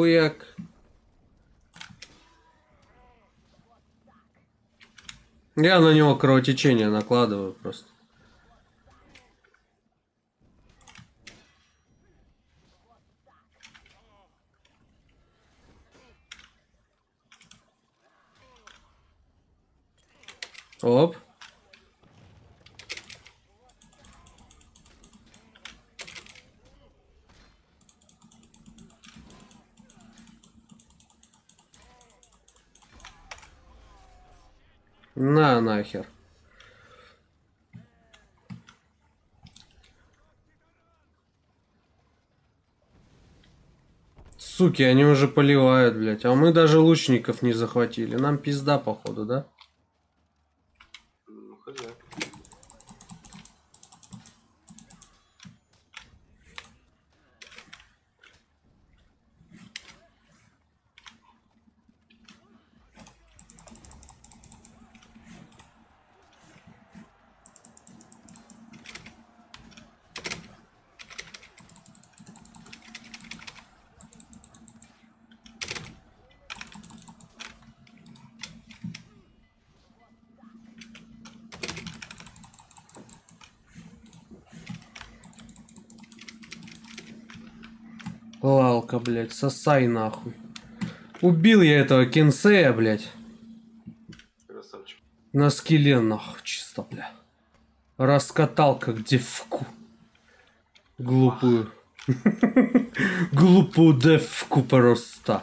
Хуяк. Я на него кровотечение накладываю просто. Оп. На нахер. Суки, они уже поливают, блядь. А мы даже лучников не захватили. Нам пизда, походу, да? Блядь, сосай нахуй. Убил я этого кинсея, блядь. Красавчик. На скеле нахуй чисто, бля. Раскатал как девку. Глупую. Глупую девку просто.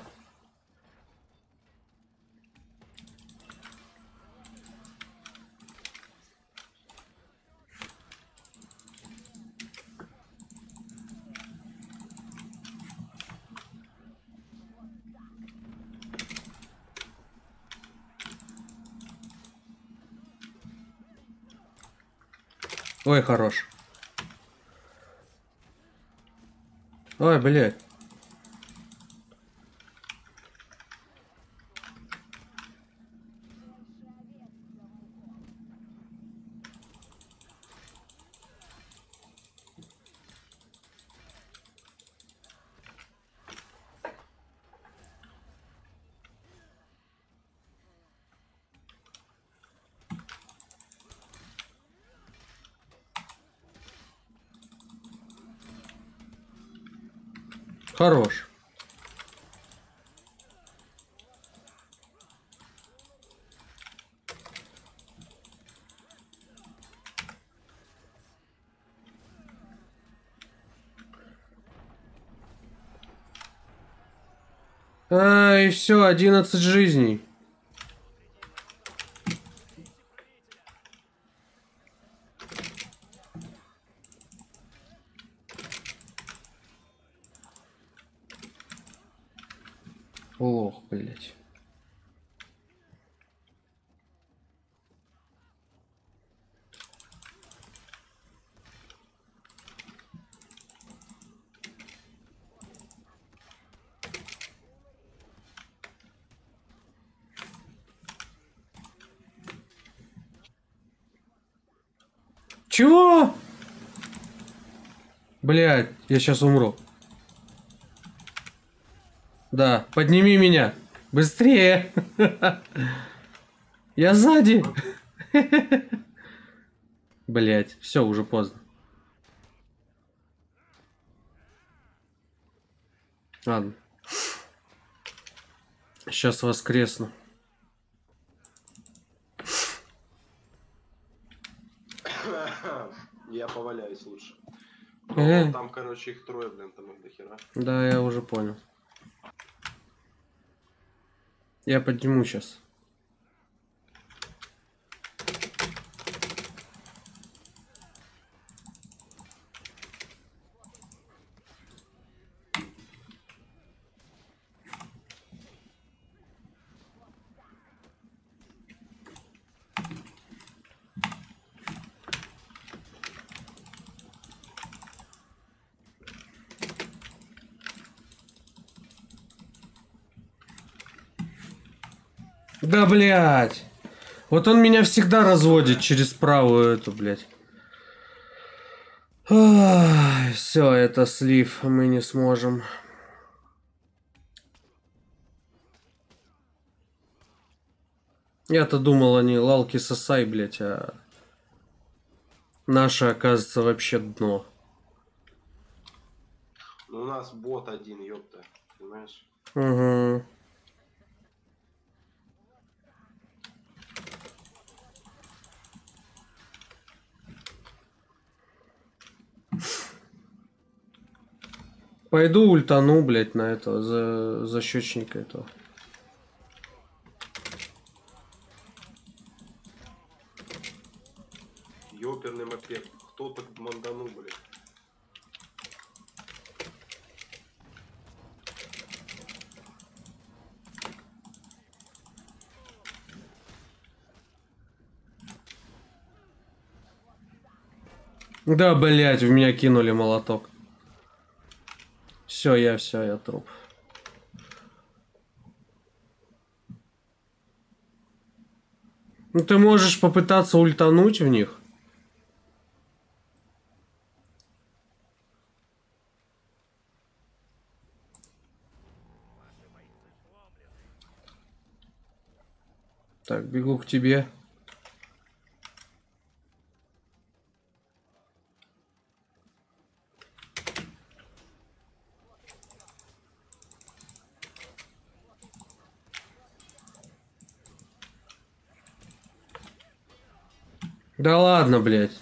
Ой, хорош. Ой, блядь. Хорош. Ай, все, 11 жизней. Лох, блядь. Чего? Блядь, я сейчас умру. Да, подними меня. Быстрее. Я сзади. Блять, все уже поздно. Ладно. Сейчас воскресну. Я поваляюсь лучше. Ну, Там, короче, их трое, блин, там их дохера. Да, я уже понял. Я подниму сейчас. Да, блядь. Вот он меня всегда разводит через правую эту, блядь. Все, это слив, мы не сможем. Я-то думал, они лалки сосай, блядь, а... Наше, оказывается, вообще дно. Ну, у нас бот один, ёпта. Понимаешь? Угу. Пойду ультану, блядь, на этого, за, за счетчника этого. Ёперный мопед. Кто так манданул, блядь? Да, блядь, в меня кинули молоток. Все, я все, я труп. Ну ты можешь попытаться ультануть в них. Так, бегу к тебе. Да ладно, блядь.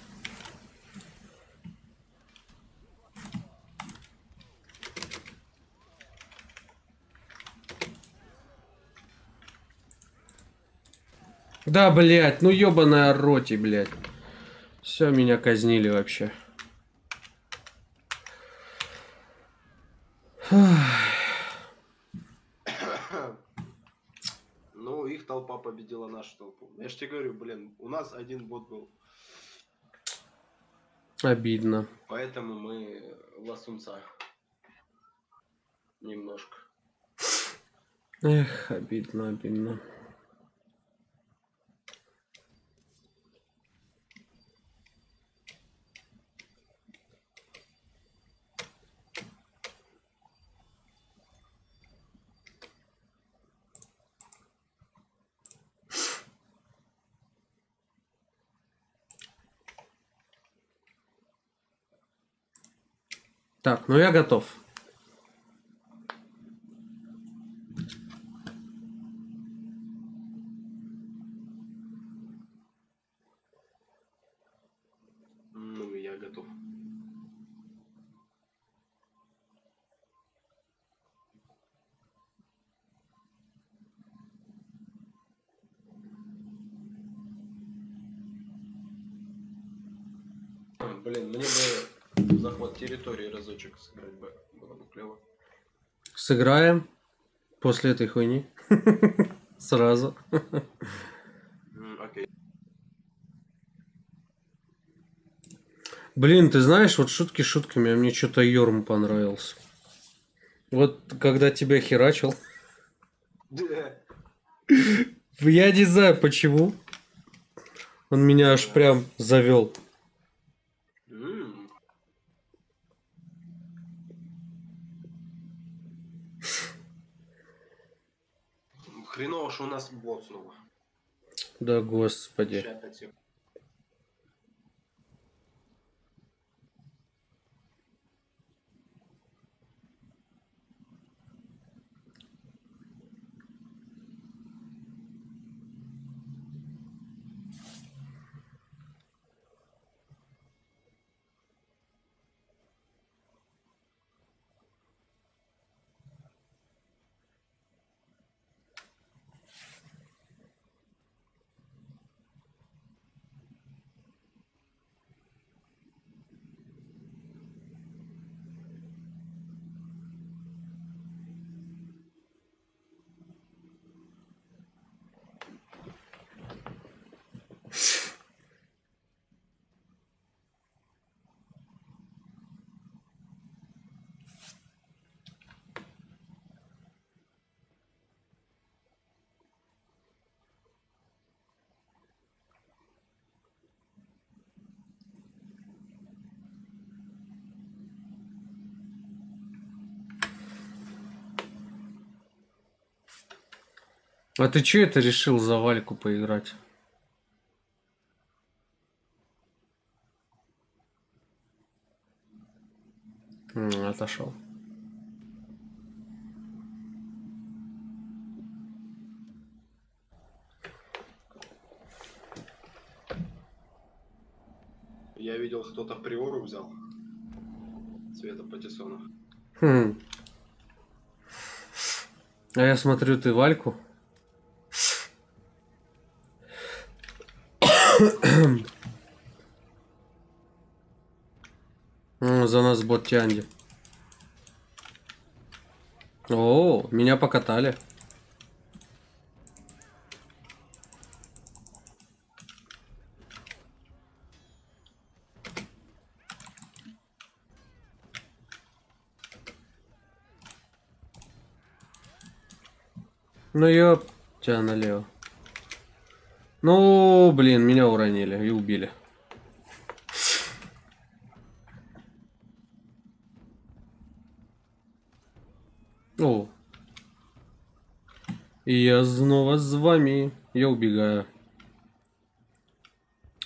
Да, блядь, ну ёбаная роти, блядь. Все, меня казнили вообще. Ну, их толпа победила нашу толпу. Я же тебе говорю, блин, у нас один бот был. Обидно. Поэтому мы ласунца. Немножко. Эх, обидно, обидно. Так, ну я готов. Ну, я готов. А, Блин, мне бы захват территории разочек сыграть бы. Было бы клево. Сыграем после этой хуйни. Сразу. Окей. Блин, ты знаешь, вот шутки шутками, а мне что-то Йорм понравился. Вот когда тебя херачил. Да. Я не знаю почему. Он меня аж прям завел. М. Хреново, что у нас бот снова. Да господи. Ща А ты че это решил за Вальку поиграть? М, Отошел. Я видел, кто-то приору взял. Цвета патиссона. Хм. А я смотрю, ты Вальку. За нас бот Тянди. О, меня покатали. Ну ёп, тебя налево. Ну, блин, меня уронили и убили. О. Я снова с вами. Я убегаю.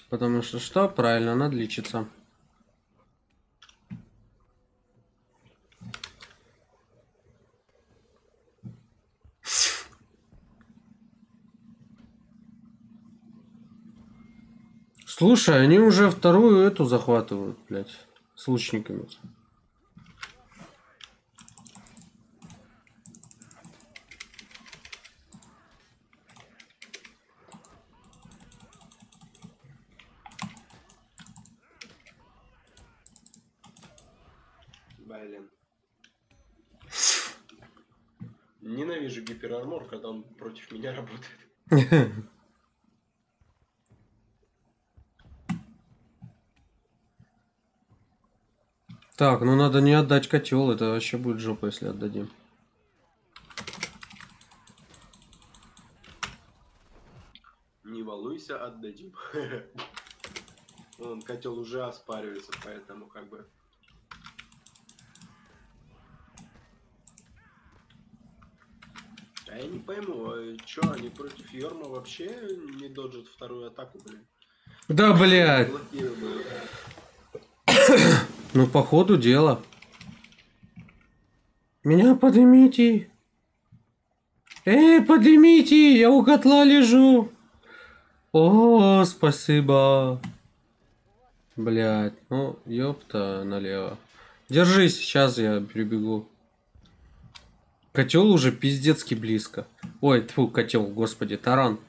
Потому что что? Правильно, надо лечиться. Слушай, они уже вторую эту захватывают, блядь, с лучниками. Блин. Ненавижу гиперармор, когда он против меня работает. Так, ну надо не отдать котел, это вообще будет жопа, если отдадим. Не волнуйся, отдадим. Он котел уже оспаривается, поэтому как бы. А я не пойму, а чё, они против Йорма вообще не доджат вторую атаку, блин? Да, блядь. Ну, по ходу дела. Меня поднимите. Эй, поднимите, я у котла лежу. О, спасибо. Блядь, ну, ёпта, налево. Держись, сейчас я прибегу. Котел уже пиздецки близко. Ой, тьфу, котел, господи, таран.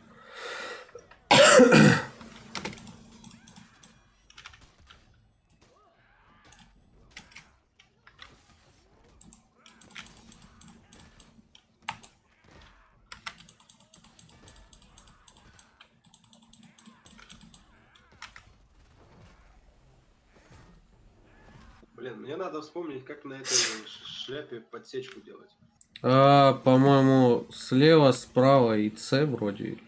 Блин, мне надо вспомнить, как на этой ш- шляпе подсечку делать. А, по-моему, слева, справа и С вроде.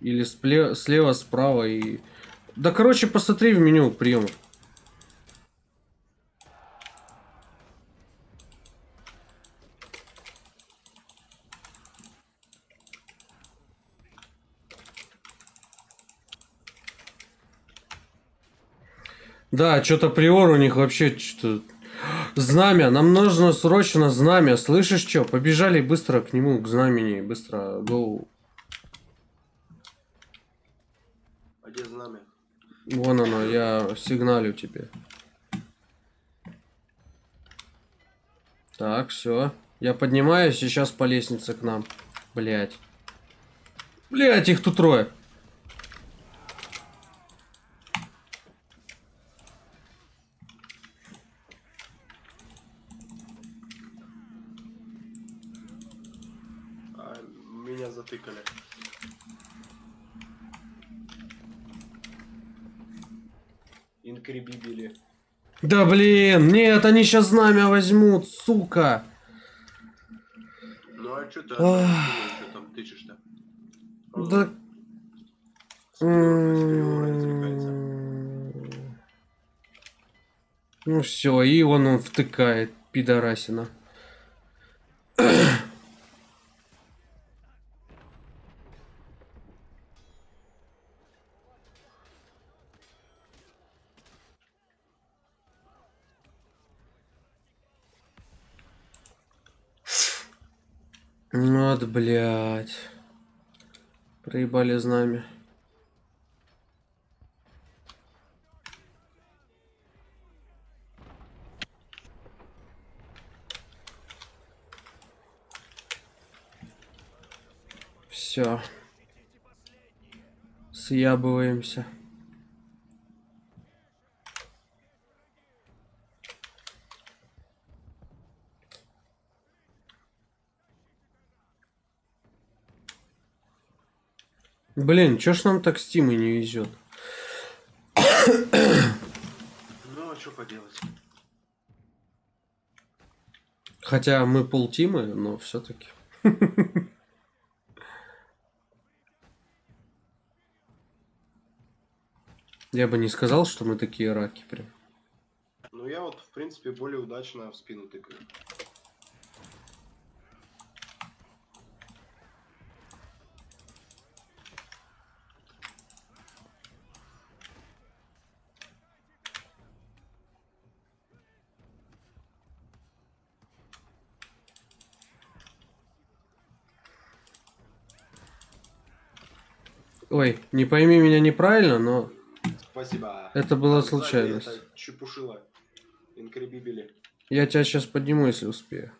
Или спле- слева, справа и... Да, короче, посмотри в меню приемов. Да, что-то приор у них вообще что-то... Знамя, нам нужно срочно знамя. Слышишь что? Побежали быстро к нему, к знамени. Быстро, гоу. А где знамя? Вон оно, я сигналю тебе. Так, все. Я поднимаюсь сейчас по лестнице к нам. Блять. Блять, их тут трое. А, меня затыкали. Инкребибили. Да блин, нет, они сейчас знамя возьмут, сука. Ну а что ты там тычешь-то? Да... Ну все, и он, он втыкает, пидорасина. Вот, блядь. Проебали знамя. Все. Съябываемся. Блин, чё ж нам так стимы не везет? Ну а что поделать? Хотя мы полтимы, но все-таки. Я бы не сказал, что мы такие раки прям. Ну я вот в принципе более удачно в спину тыкаю. Ой, не пойми меня неправильно, но Спасибо. Это была сзади случайность. это Чепушила. Инкребибили. Я тебя сейчас подниму, если успею.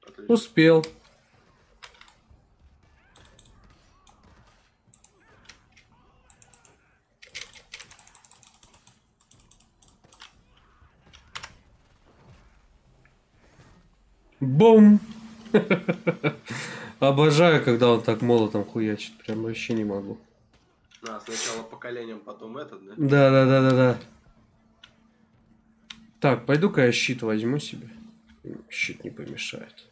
Отлично. Успел. Бум! Обожаю, когда он так молотом хуячит. Прям вообще не могу. А, сначала поколением, потом этот, да? Да, да, да, да, да. Так, пойду-ка я щит возьму себе. Щит не помешает.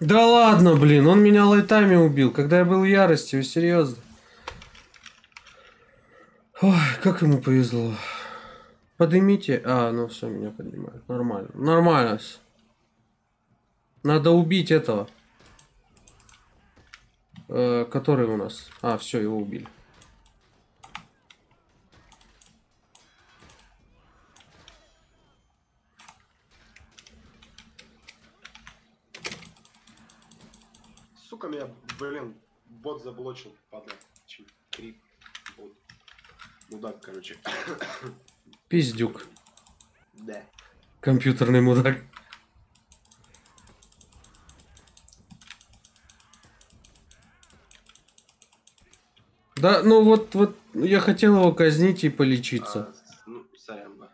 Да ладно, блин, он меня лайтами убил, когда я был в ярости, вы серьезно? Ой, как ему повезло. Поднимите. А, ну все, меня поднимают. Нормально. Нормально. Надо убить этого. Э, который у нас? А, все, его убили. Сука, меня, блин, бот заблочил, падла. Чем крип. Бот. Мудак, короче. Пиздюк. Да. Компьютерный мудак. Да, ну вот, вот, я хотел его казнить и полечиться. А, с- ну, сорян, да.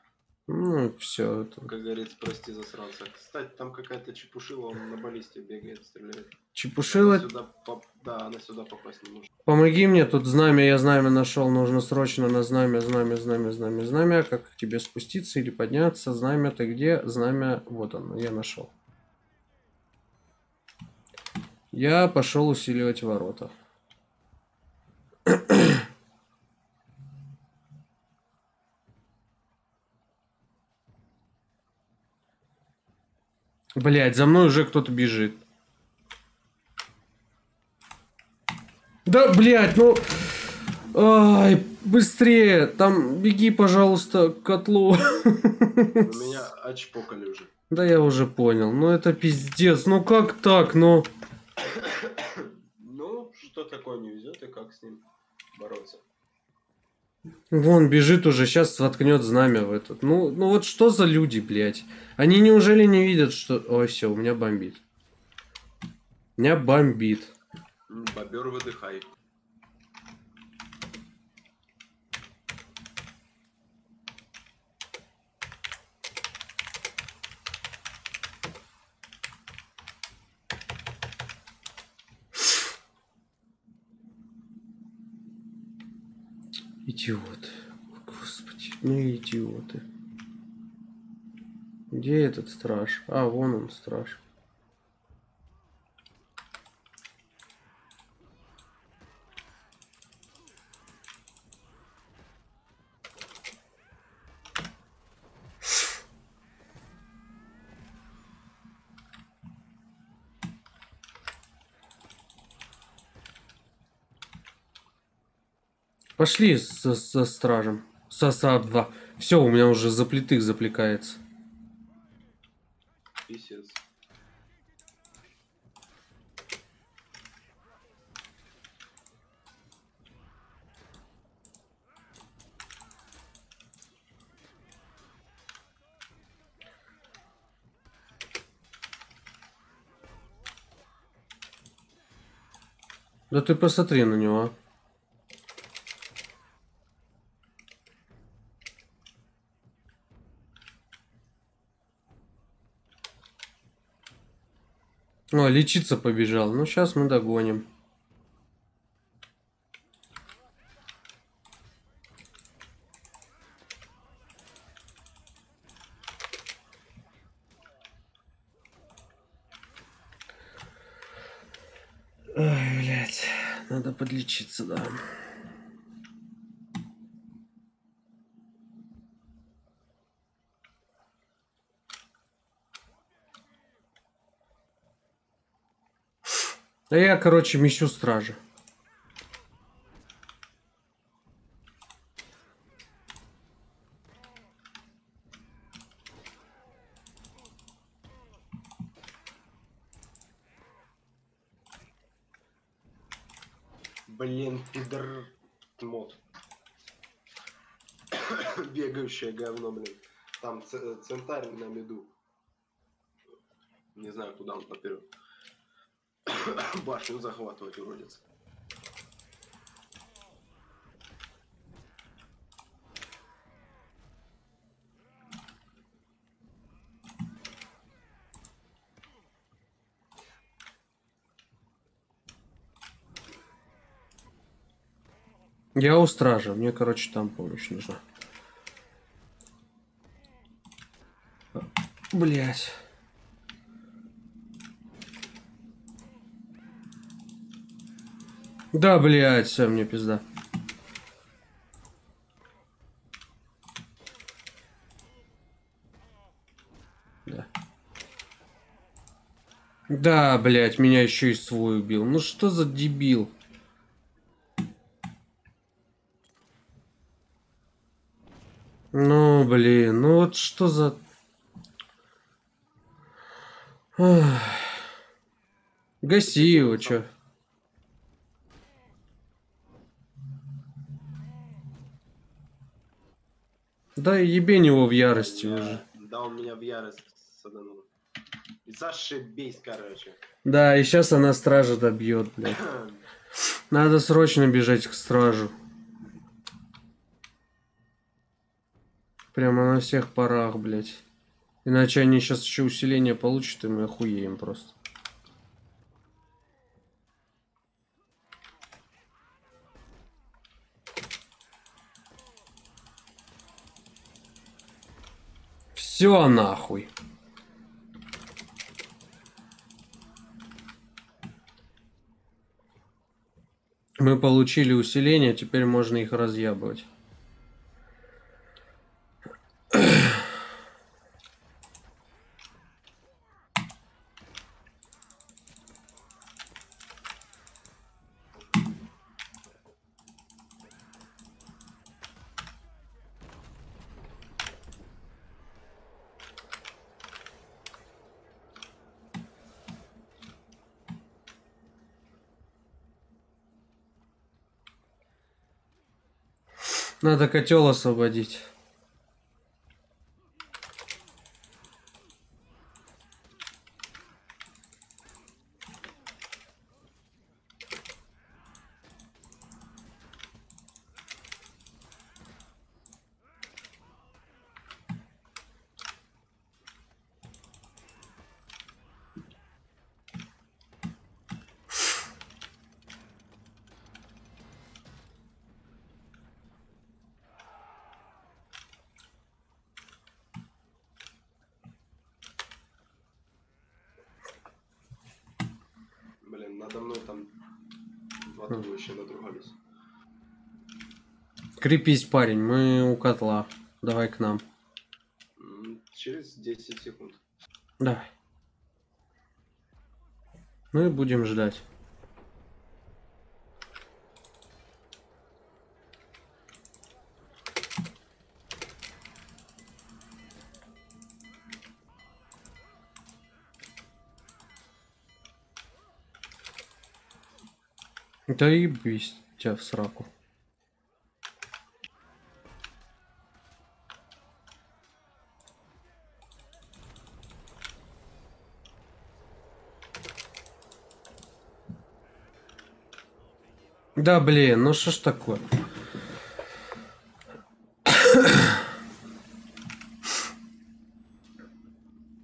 Все это. Как говорится, прости, засрался. Кстати, там какая-то чепушила, он на баллисте бегает, стреляет. Чепушила, Она сюда поп- Да, она сюда попасть не может. помоги мне, тут знамя, я знамя нашел, нужно срочно на знамя, знамя, знамя, знамя, знамя, как к тебе спуститься или подняться, знамя ты где, знамя, вот оно, я нашел. Я пошел усиливать ворота. Блять, за мной уже кто-то бежит. Да, блядь, ну... Ай, быстрее, там беги, пожалуйста, к котлу. Меня очпокали уже. Да я уже понял, ну это пиздец, ну как так, ну... Ну, что такое не везет и как с ним бороться? Вон бежит уже, сейчас воткнет знамя в этот. Ну, ну вот что за люди, блядь? Они неужели не видят, что... Ой, все, у меня бомбит. Меня бомбит. Бобер выдыхай. Идиот. Господи, ну идиоты. Где этот страж? А, вон он, страж. Пошли за, за стражем. Со, со, два. Все, у меня уже заплетых заплекается. Писец. Да ты посмотри на него. а. Ну, а лечиться побежал. Ну, сейчас мы догоним. Ой, блядь, надо подлечиться, да. А я, короче, мещу стражи. Блин, пидор мод. Бегающее говно, блин. Там центарь на меду. Не знаю, куда он поперет. Башню захватывать, уродец. Я у стража. Мне, короче, там помощь нужна. Блять. Да, блядь, все, мне пизда. Да. Да, блядь, меня еще и свой убил. Ну что за дебил? Ну, блин, ну вот что за... Гаси его, чё? Да ебень его в ярости уже. Да, он меня в ярость саданул. И зашибись, короче. Да, и сейчас она стража добьет, блядь. Надо срочно бежать к стражу. Прямо на всех парах, блядь. Иначе они сейчас еще усиление получат, и мы охуеем просто. Все нахуй. Мы получили усиление, теперь можно их разъябывать. Надо котел освободить. Блин, надо мной там два туловища надругались. Крепись, парень, мы у котла. Давай к нам. Через 10 секунд. Давай. Ну и будем ждать. Да ебись тебя в сраку. Да, блин, ну что ж такое?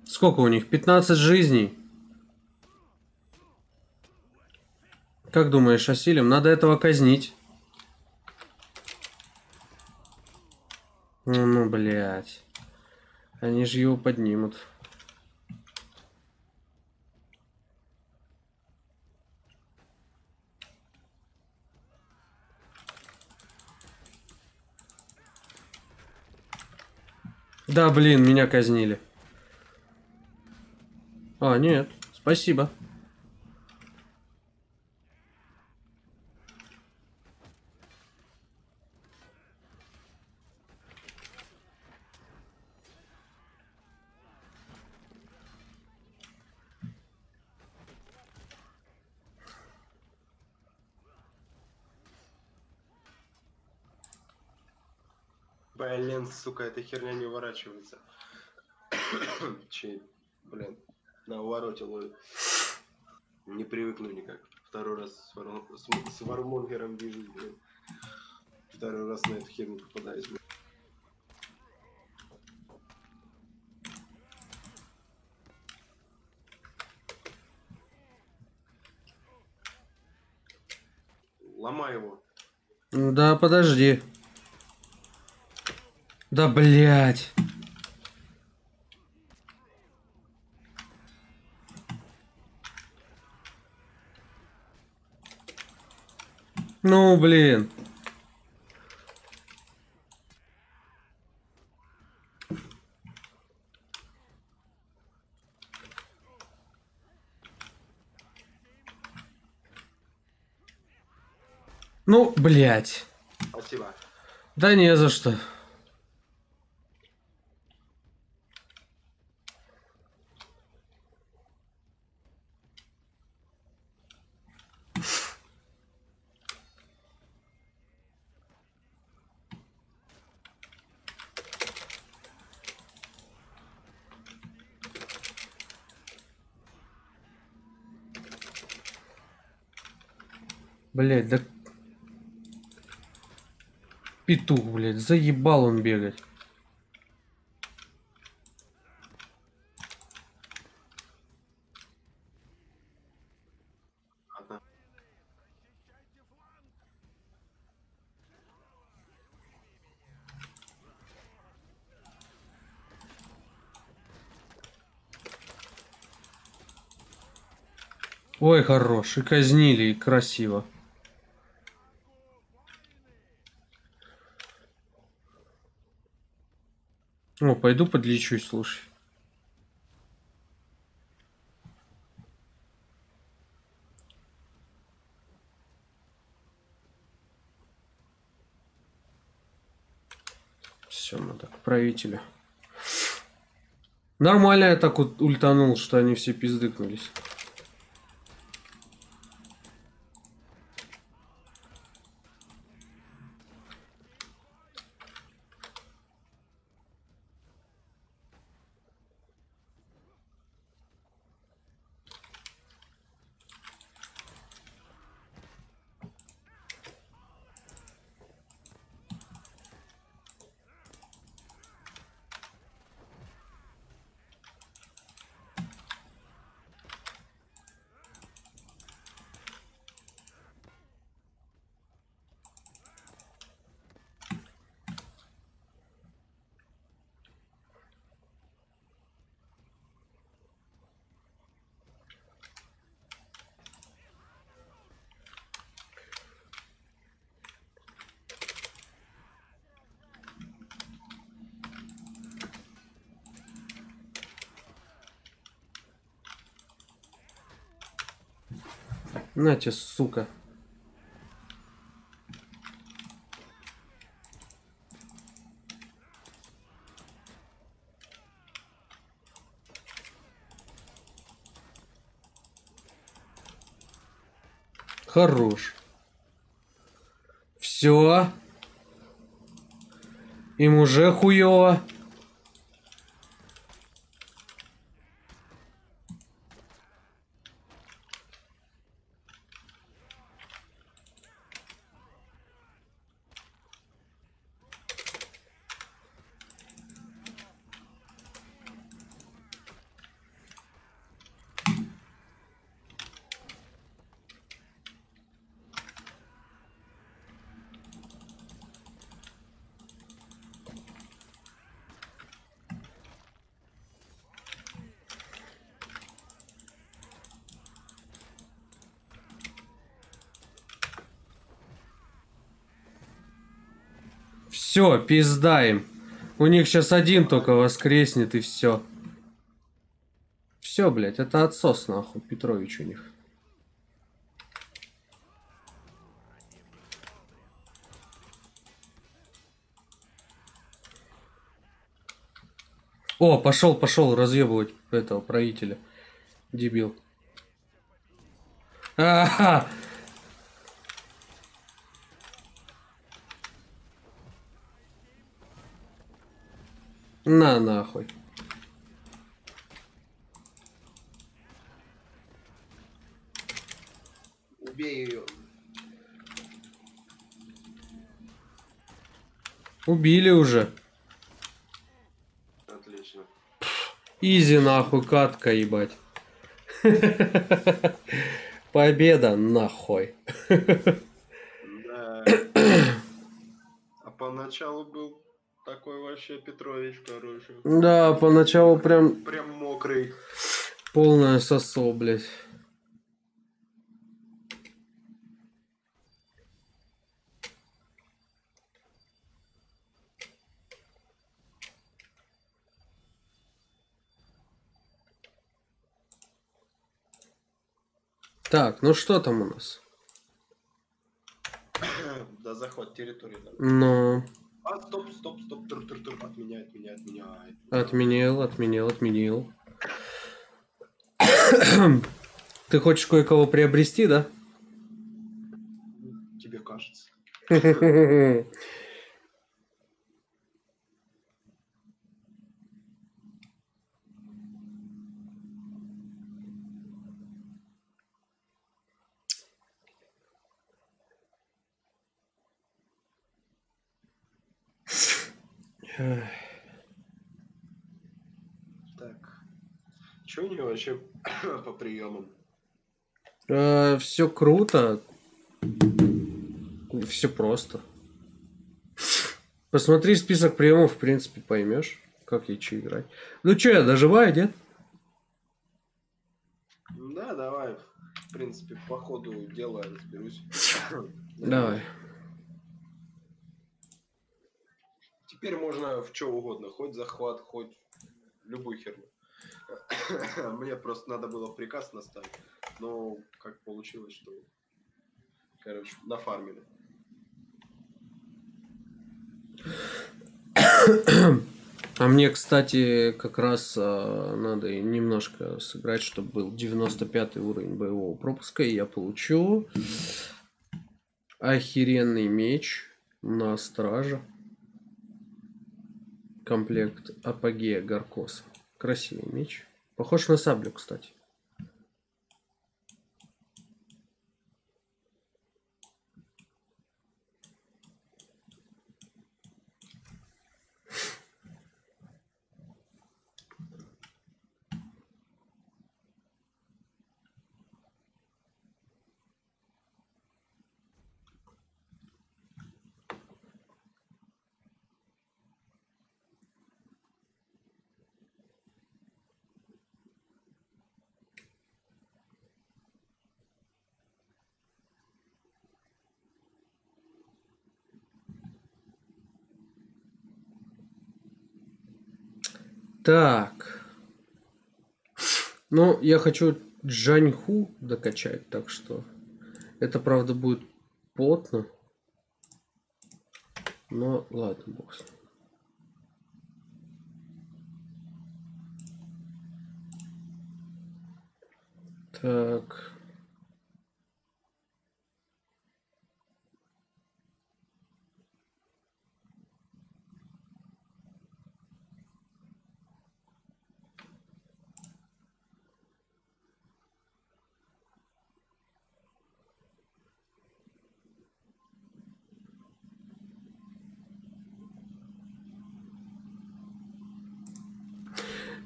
Сколько у них? 15 жизней. Как думаешь, осилим? Надо этого казнить. Ну, ну, блядь. Они же его поднимут. Да, блин, меня казнили. А, нет, спасибо. Блин, сука, эта херня не уворачивается. Чей, блин, на увороте ловит. Не привыкну никак. Второй раз с, вар... с, с вармонгером вижу, блин. Второй раз на эту херню попадаюсь, блин. Ломай его. Да, подожди. Да, блядь. Ну, блин. Ну, блядь. Спасибо. Да не за что. Блять, да... Петух, блядь, заебал он бегать. Ой, хорош, и казнили, и красиво. О, пойду подлечусь, слушай. Все, надо к правителю. Нормально я так вот ультанул, что они все пиздыкнулись. На тебе, сука. Хорош. Все. Им уже хуево. Все, пизда им. У них сейчас один только воскреснет и все. Все, блядь, это отсос нахуй, Петрович у них. О, пошел, пошел разъебывать этого правителя. Дебил. Ага. На нахуй. Убей ее. Убили уже. Отлично. Изи нахуй катка, ебать. Победа нахуй. Да. А поначалу был такой вообще Петрович хороший. Да, поначалу прям Прям мокрый. полное сосо, блядь. Так, ну что там у нас? Да захват территории. Ну, А, стоп, стоп, стоп, тур, тур, тур. Отменяй, отменяй, отменяй. отменил, отменил, отменил. Ты хочешь кое-кого приобрести, да? Тебе кажется. Так. Че у него вообще по приемам? все круто. Все просто. Посмотри список приемов, в принципе, поймешь, как и че играть. Ну что, я доживаю, нет? Да, давай. В принципе, по ходу дела разберусь. Давай. Теперь можно в что угодно. Хоть захват, хоть любую херню. Мне просто надо было приказ наставить. Но как получилось, что... Короче, нафармили. А мне, кстати, как раз а, надо немножко сыграть, чтобы был 95 уровень боевого пропуска, и я получу охеренный меч на стража. Комплект апогея Гаркоса. Красивый меч. Похож на саблю, кстати. Так. Ну, я хочу Джаньху докачать, так что это, правда, будет плотно. Но ладно, бог с ним. Так.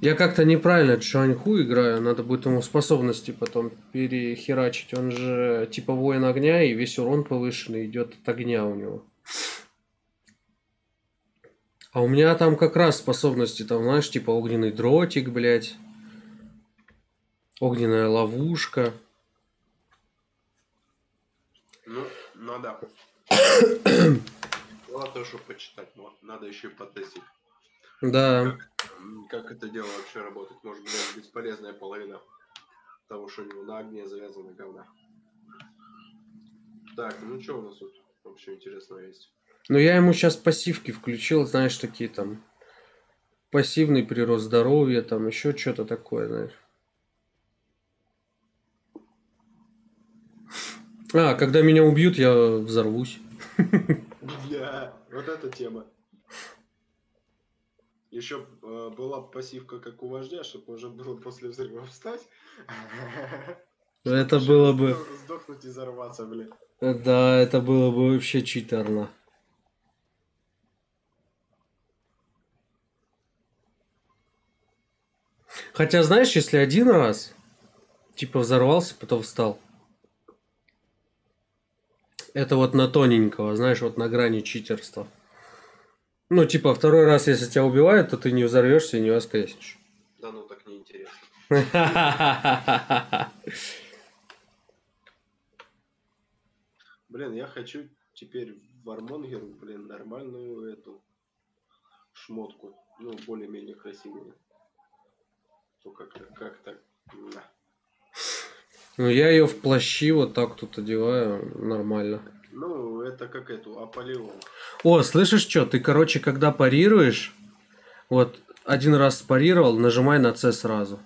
Я как-то неправильно Джаньху играю, надо будет ему способности потом перехерачить. Он же типа воин огня, и весь урон повышенный идет от огня у него. А у меня там как раз способности, там, знаешь, типа огненный дротик, блядь. Огненная ловушка. Ну, надо. Ладно, что почитать, но надо еще и потестить. Да. М, Как это дело вообще работает? Может быть, даже бесполезная половина того, что у него на огне завязано говна. Так, ну что у нас тут вообще интересного есть? Но я ему сейчас пассивки включил, знаешь, такие там пассивный прирост здоровья, там еще что-то такое, знаешь. А, когда меня убьют, я взорвусь. Бля, вот эта тема. Еще была пассивка, как у вождя, чтобы можно было после взрыва встать. Это было бы... Сдох- Сдохнуть и взорваться, блин. Да, это было бы вообще читерно. Хотя, знаешь, если один раз, типа взорвался, потом встал. Это вот на тоненького, знаешь, вот на грани читерства. Ну, типа, второй раз, если тебя убивают, то ты не взорвешься и не воскреснешь. Да ну так неинтересно. Блин, я хочу теперь в Армонгеру, блин, нормальную эту шмотку. Ну, более-менее красивую. Ну, как-то, как-то, да. Ну, я ее в плащи вот так тут одеваю, нормально. Ну, это как эту, Аполеон. О, слышишь что? Ты, короче, когда парируешь, вот один раз парировал, нажимай на C сразу.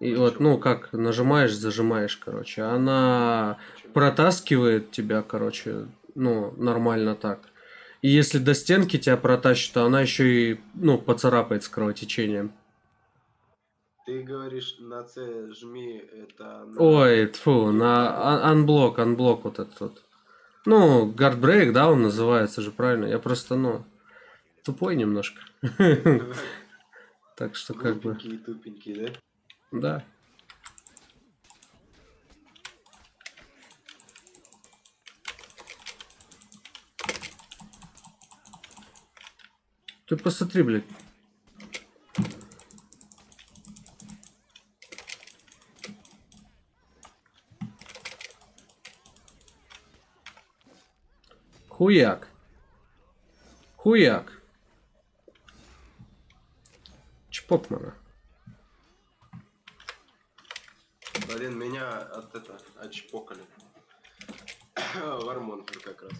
И Ну, вот, ну как, нажимаешь, зажимаешь, короче. Она Почему? протаскивает тебя, короче, ну, нормально так. И если до стенки тебя протащит, то она еще и, ну, поцарапает с кровотечением. Ты говоришь, на C жми, это... на- Ой, тфу, на анблок, анблок вот этот вот. Ну, гардбрейк, да, он называется же, правильно? Я просто, ну, тупой немножко. Так что как бы, тупенький, да? да. Ты посмотри, блядь. Хуяк. Хуяк. Чпокмана. Блин, меня от это, отчпокали. В Армонкер как раз.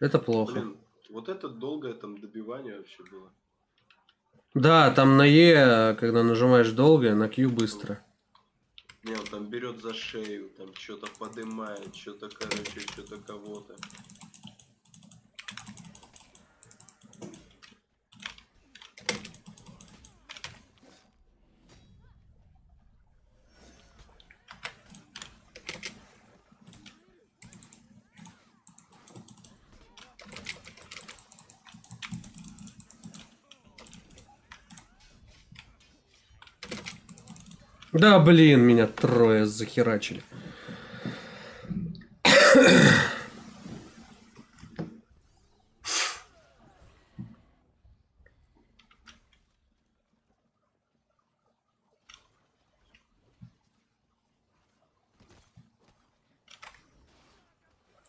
Это плохо. Блин, вот это долгое там добивание вообще было. Да, там на Е, когда нажимаешь долго, на Q быстро. Не, он там берет за шею, там что-то подымает, что-то, короче, что-то кого-то. Да, блин, меня трое захерачили.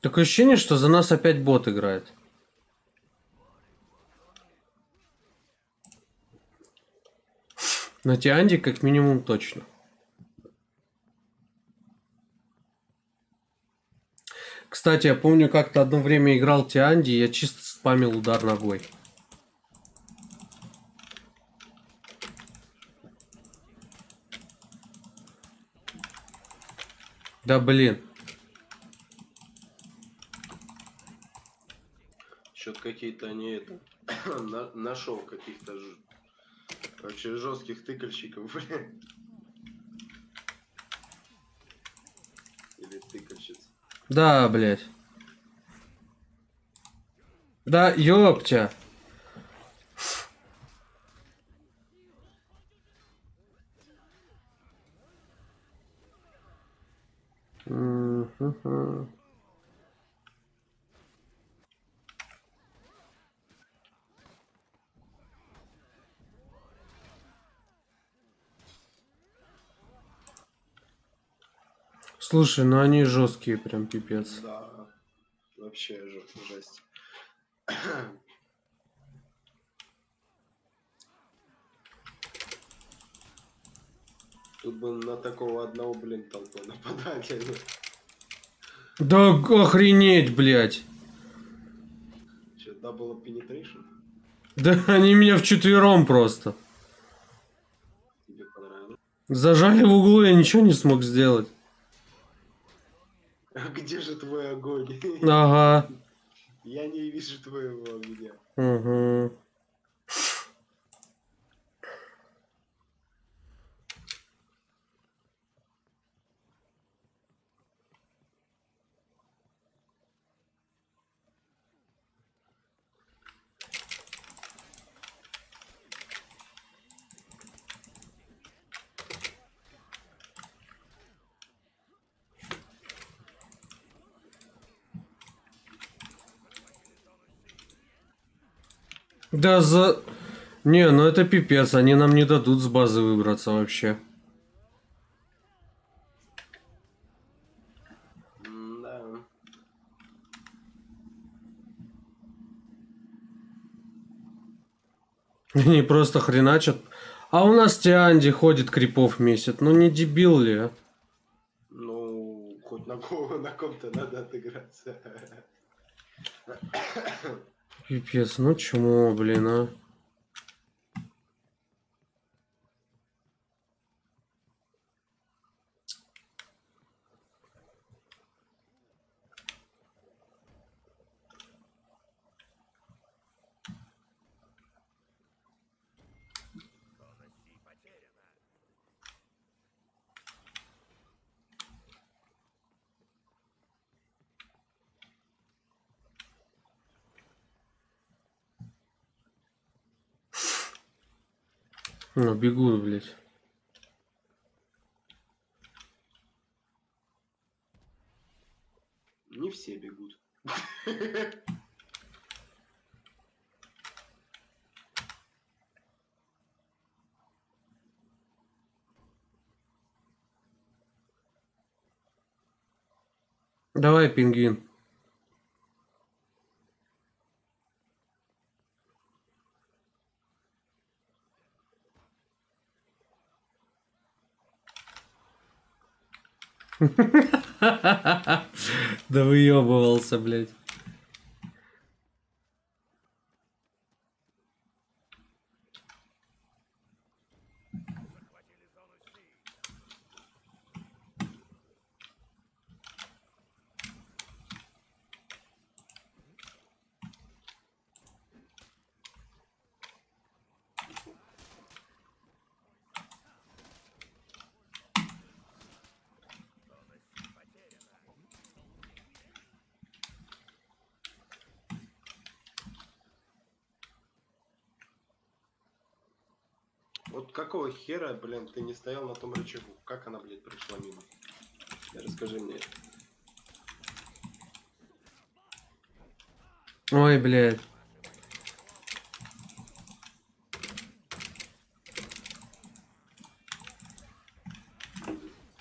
Такое ощущение, что за нас опять бот играет. На Тианде как минимум точно. Кстати, я помню, как-то одно время играл Тианди, я чисто спамил удар ногой. Да блин. Что-то какие-то они это на- нашел каких-то ж- вообще жестких тыкальщиков, блин. Или тыкальщиц. Да, блядь. Да, ёптя. Мгм. Слушай, ну они жесткие, прям пипец. Да, вообще же- жесть. Тут бы на такого одного, блин, толпа нападать. Да охренеть, блядь. Че, double penetration? Да они меня вчетвером просто. Тебе понравилось? Зажали в углу, я ничего не смог сделать. А где же твой огонь? Ага. Я не вижу твоего огня. Угу. Да за... Не, ну это пипец, они нам не дадут с базы выбраться вообще. Они просто хреначат. А у нас Тианди ходит, крипов месяц. Ну не дебил ли, а? Ну, хоть на, ком- на ком-то надо отыграться. Пипец, ну чмо, блин, а? Ну, бегут, блядь. Не все бегут. Давай, пингвин. Да выебывался, блядь. Вот какого блин, ты не стоял на том рычагу? Как она, блядь, прошла мимо? Расскажи мне. Ой, блядь.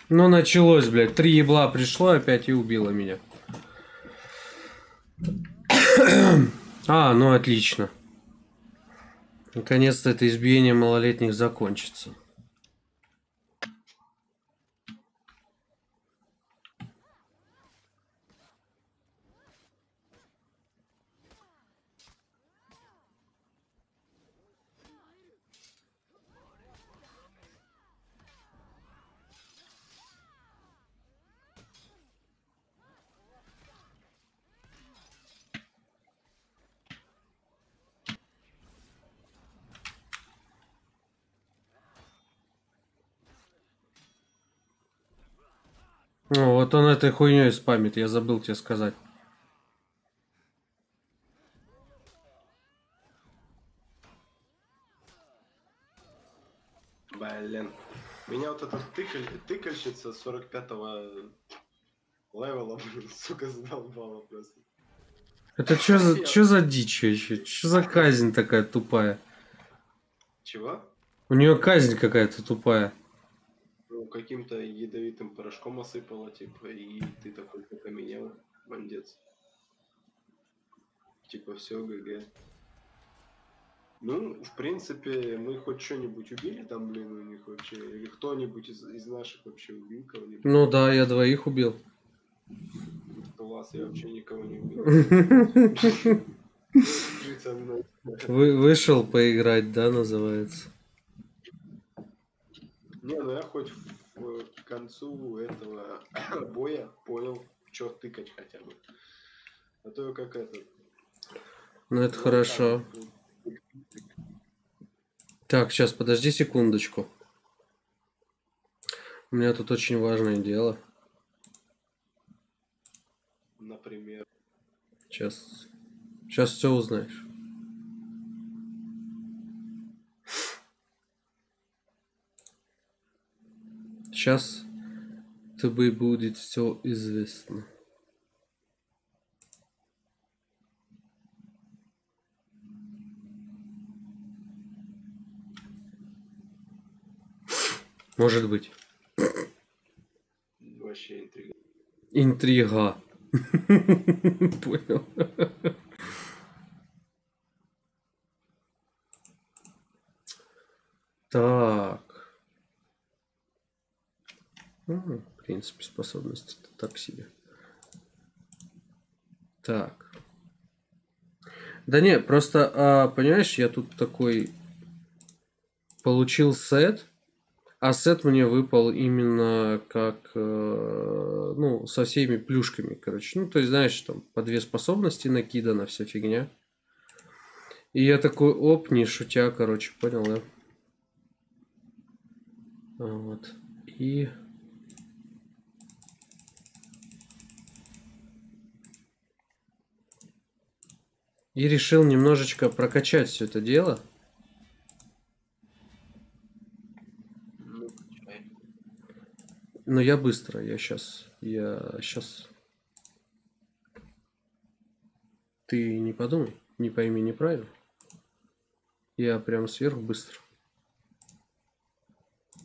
Ну, началось, блядь. Три ебла пришло опять и убило меня. А, ну отлично. Наконец-то это избиение малолетних закончится. Ну, вот он этой хуйней спамит, я забыл тебе сказать. Блин. Меня вот эта тыкаль... тыкальщица 45-го левела, блин, сука, задолбала просто. Это что за, чё за дичь вообще? Что за казнь такая тупая? Чего? У нее казнь какая-то тупая. Каким-то ядовитым порошком осыпала, типа, и ты такой поменял, бандец. Типа все, ГГ. Ну, в принципе, мы хоть что-нибудь убили там, блин, у них вообще? Или кто-нибудь из, из наших вообще убил кого-нибудь? Ну да, я двоих убил. Класс, я вообще никого не убил. Вы, вышел поиграть, да, называется. Не, ну я хоть к концу этого боя понял, что тыкать хотя бы. А то как это... Ну это ну, хорошо. так, Так, сейчас, подожди секундочку. У меня тут очень важное дело. Например, Сейчас. Сейчас все узнаешь. Сейчас тебе будет все известно. Может быть. вообще интрига. Интрига. Понял. Так. Ну, в принципе, способности так себе. Так. Да не, просто, а, понимаешь, я тут такой получил сет, а сет мне выпал именно как, э, ну, со всеми плюшками, короче. Ну, то есть, знаешь, там по две способности накидана, вся фигня. И я такой, оп, не шутя, короче, понял, да? Вот. И... И решил немножечко прокачать все это дело. Но я быстро, я сейчас, я сейчас. Ты не подумай, не пойми неправильно. Я прям сверх быстро.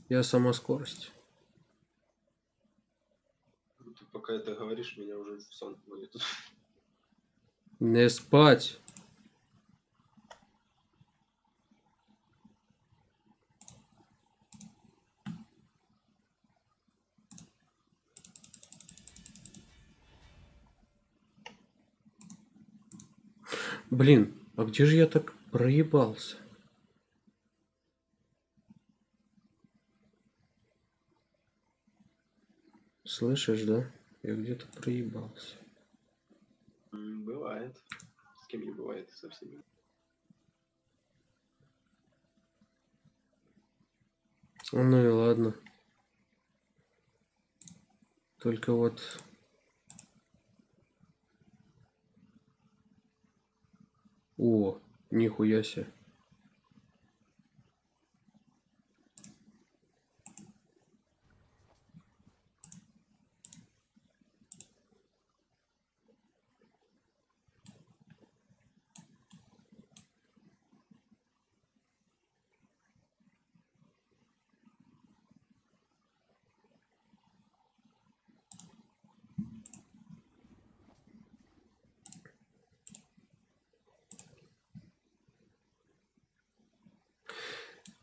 Я сама скорость. Ну, Ты пока это говоришь, меня уже в сон будет. Не спать. Блин, а где же я так проебался? Слышишь, да? Я где-то проебался. Бывает. С кем не бывает со всеми. Ну и ладно. Только вот... О, нихуя себе.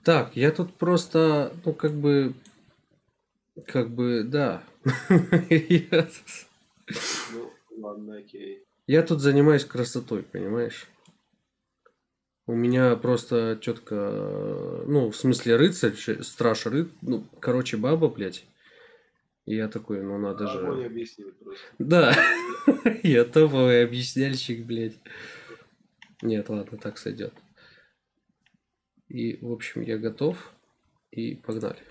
Так, я тут просто, ну, как бы, как бы, да. Ну, ладно, окей. я тут занимаюсь красотой, понимаешь? У меня просто четко, ну, в смысле, рыцарь, страж ры, ну, короче, баба, блядь. И я такой, ну, надо же... Огонь объяснил просто. Да, я топовый объясняльщик, блядь. Нет, ладно, так сойдет. И, в общем, я готов. И погнали.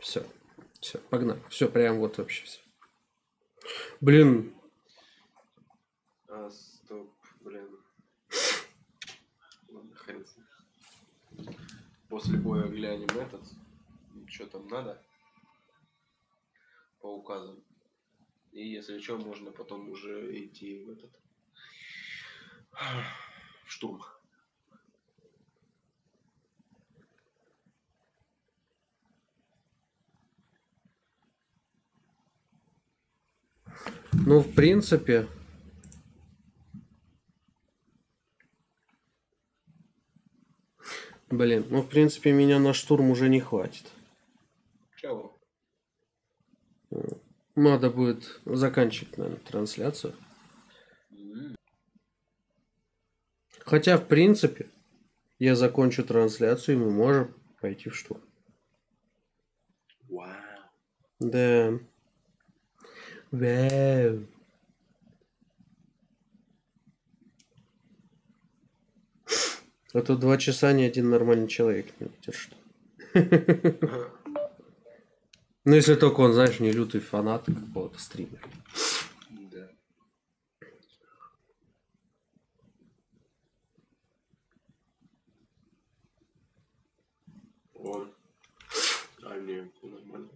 Все. Все, погнали. Все, прям вот вообще все. Блин, А, стоп, блин. Ладно, хрен. После боя глянем этот. Что там надо? По указам. И если что, можно потом уже идти в этот в штурм. Ну, в принципе... Блин, ну, в принципе, меня на штурм уже не хватит. Чего? Надо будет заканчивать, наверное, трансляцию. Хотя, в принципе, я закончу трансляцию, и мы можем пойти в штурм. Вау. Wow. Да. Вау. А то два часа ни один нормальный человек не выдержит. Ну, если только он, знаешь, не лютый фанат какого-то стримера. Да. Он. А, не, нормально.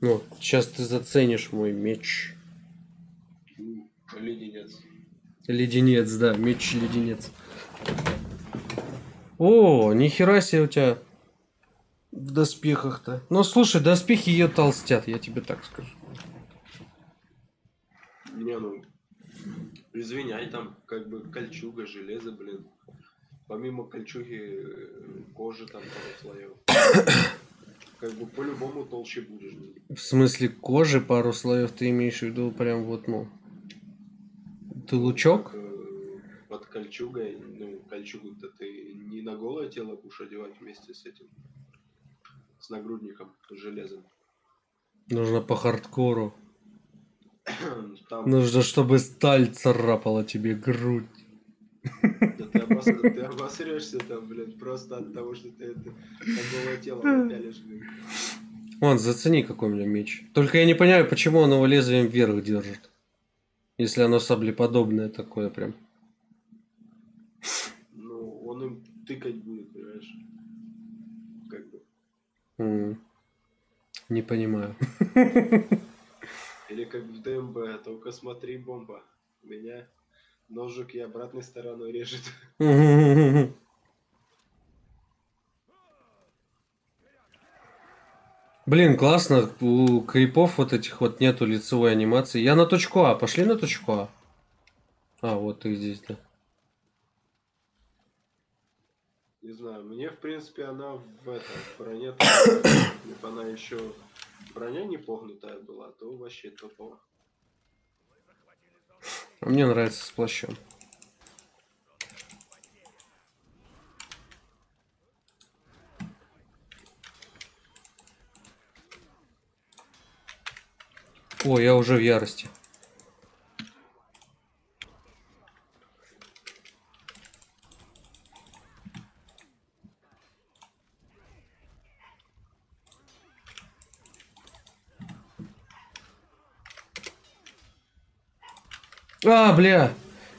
Ну, сейчас ты заценишь мой меч. Леденец. Леденец, да, меч-леденец. О, нихера себе у тебя в доспехах-то. Ну, слушай, доспехи ее толстят, я тебе так скажу. Не, ну, извиняй, там как бы кольчуга, железо, блин. Помимо кольчуги, э, кожи там пару слоев. Как бы по-любому толще будешь. В смысле кожи пару слоев ты имеешь в виду прям вот, ну... Ты лучок? Э, Под кольчугой, ну, кольчугу-то ты не на голое тело будешь одевать вместе с этим. С нагрудником, с железом. Нужно по хардкору. Там, Нужно, чтобы сталь царапала тебе грудь. ты, обос- ты обосрешься там, блин, просто от того, что ты это на голое тело напялишь, блин. Вон, зацени, какой у меня меч. Только я не понимаю, почему он его лезвием вверх держит. Если оно саблеподобное такое прям. Ну, он им тыкать будет, понимаешь? Как бы. М. Не понимаю. Или как в ДМБ, только смотри, бомба. Меня ножик и обратной стороной режет. Блин, классно. У крипов вот этих вот нету лицевой анимации. Я на точку А. Пошли на точку А. А, вот ты здесь, да. Не знаю, мне, в принципе, она в этом, в броне... Она еще броня не погнутая была, то вообще топово. А мне нравится с плащом. О, я уже в ярости. А, бля,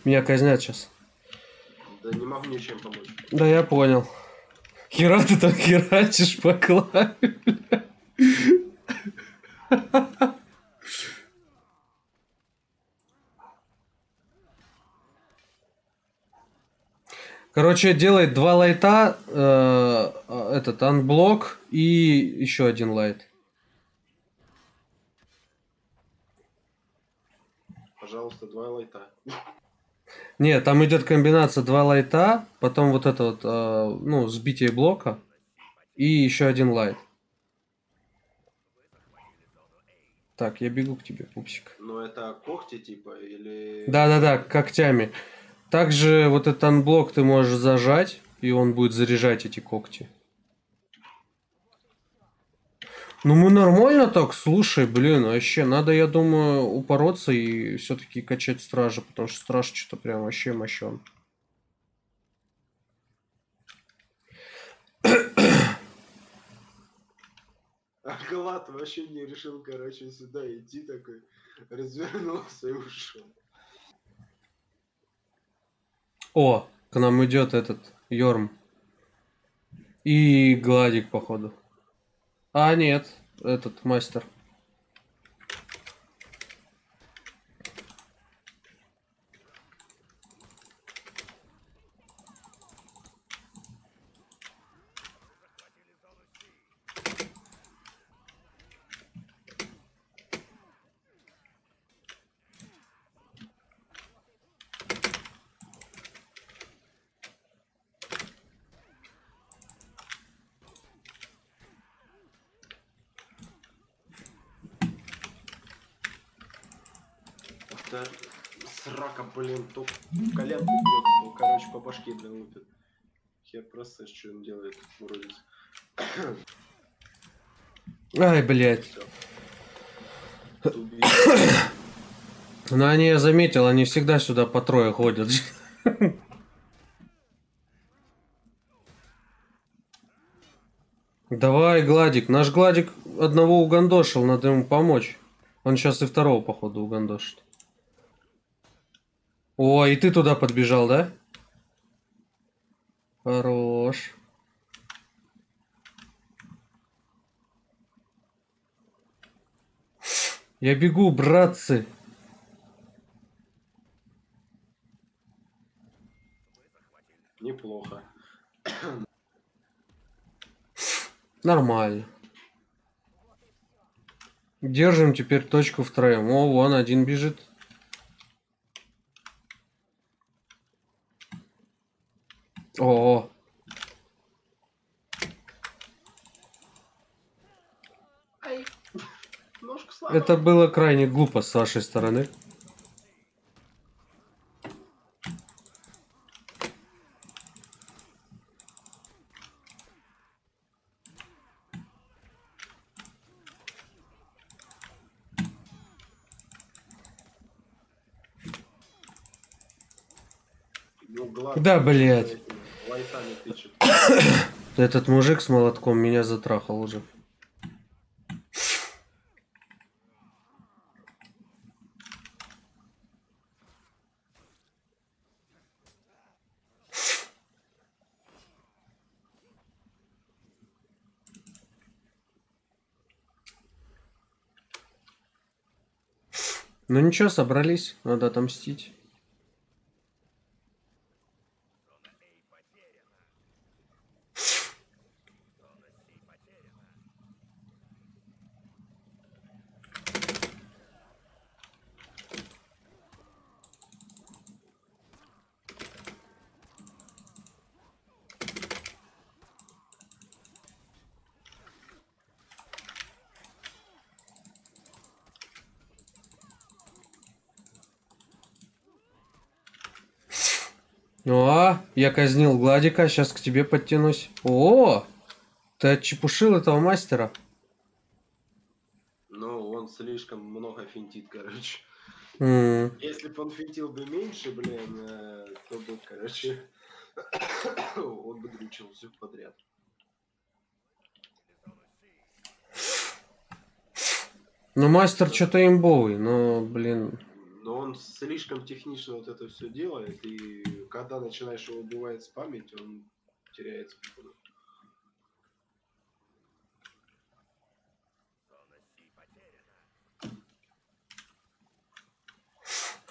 меня казнят сейчас. Да не могу ничем помочь. Да я понял. Хера ты там херачишь по клаве. Короче, делает два лайта, э, э, этот анблок и еще один лайт. Пожалуйста, два лайта. Не, там идет комбинация два лайта, потом вот это вот, э, ну, сбитие блока и еще один лайт. Так, я бегу к тебе, пупсик. Но это когти типа или... Да-да-да, когтями. Также вот этот анблок ты можешь зажать, и он будет заряжать эти когти. Ну мы нормально так, слушай, блин, вообще, надо, я думаю, упороться и все-таки качать стража, потому что страж что-то прям вообще мощен. А Глад вообще не решил, короче, сюда идти такой. Развернулся и ушел. О, К нам идет этот Йорм. И Гладик, походу. А, нет, этот мастер. Да, срака, блин, то коленку бьет, то, короче, по башке блин, лупит. Я просто что он делает, уродец. Ай, блядь. Ну, они, я заметил, они всегда сюда по трое ходят. Давай, Гладик. Наш Гладик одного угандошил, надо ему помочь. Он сейчас и второго, походу, угандошит. О, и ты туда подбежал, да? Хорош. Я бегу, братцы. Неплохо. Нормально. Держим теперь точку втроем. О, вон один бежит. О, Ай, ножку сломал. это было крайне глупо с вашей стороны. Ну, Да, блядь. Этот мужик с молотком меня затрахал уже. Ну ничего, собрались, надо отомстить. О, я казнил Гладика, сейчас к тебе подтянусь. О, ты отчепушил этого мастера. Ну, он слишком много финтит, короче. М, Если бы он финтил бы меньше, блин, э, то бы, короче, он бы дрючил все подряд. Ну, мастер что-то имбовый, но, блин. Но он слишком технично вот это все делает, и когда начинаешь его убивать спамить, он теряется. походу.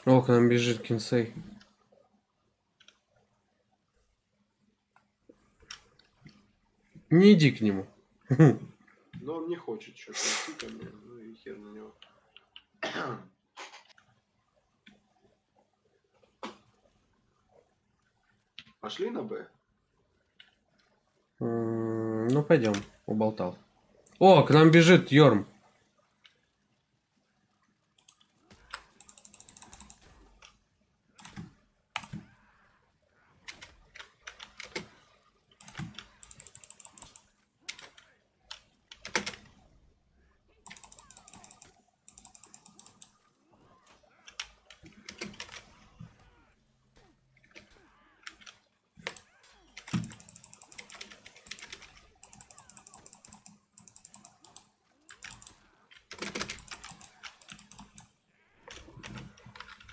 О, к нам бежит Кинсей. Не иди к нему. Но он не хочет что-то идти ко мне, ну и хер на него. Пошли на Б? Ну, пойдем, уболтал. О, к нам бежит Йорм.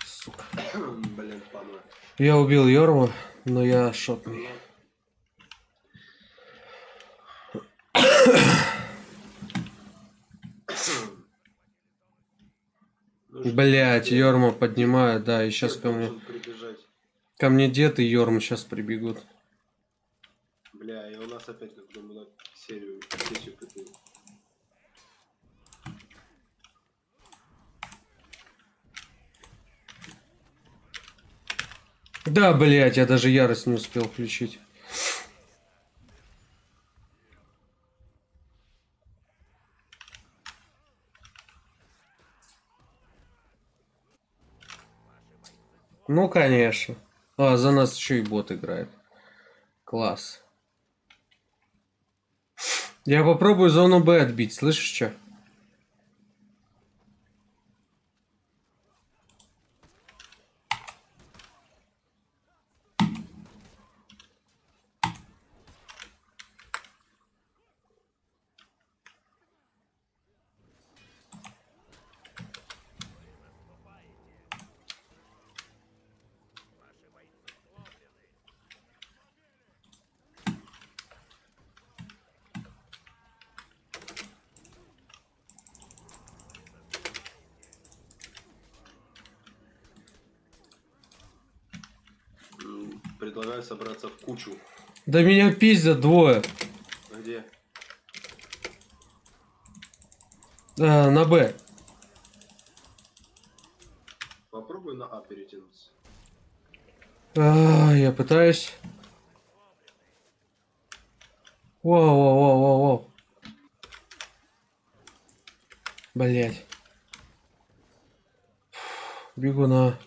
Сука. Блин, пана. Я убил Йорма. Но я шотный. Блять, Йорма поднимает, да, и сейчас ко мне... Ко мне дед и Йорма сейчас прибегут. Бля, и у нас опять как думаю, серию, серию ПТУ. Да, блять, я даже ярость не успел включить. Ну, конечно. А, за нас еще и бот играет. Класс. Я попробую зону Б отбить, слышишь, что? Предлагаю собраться в кучу. Да меня пиздят двое. Где? А, на Б. Попробуй на А перетянуться. А, я пытаюсь. Воу, воу, воу, воу, воу. Блять. Бегу на...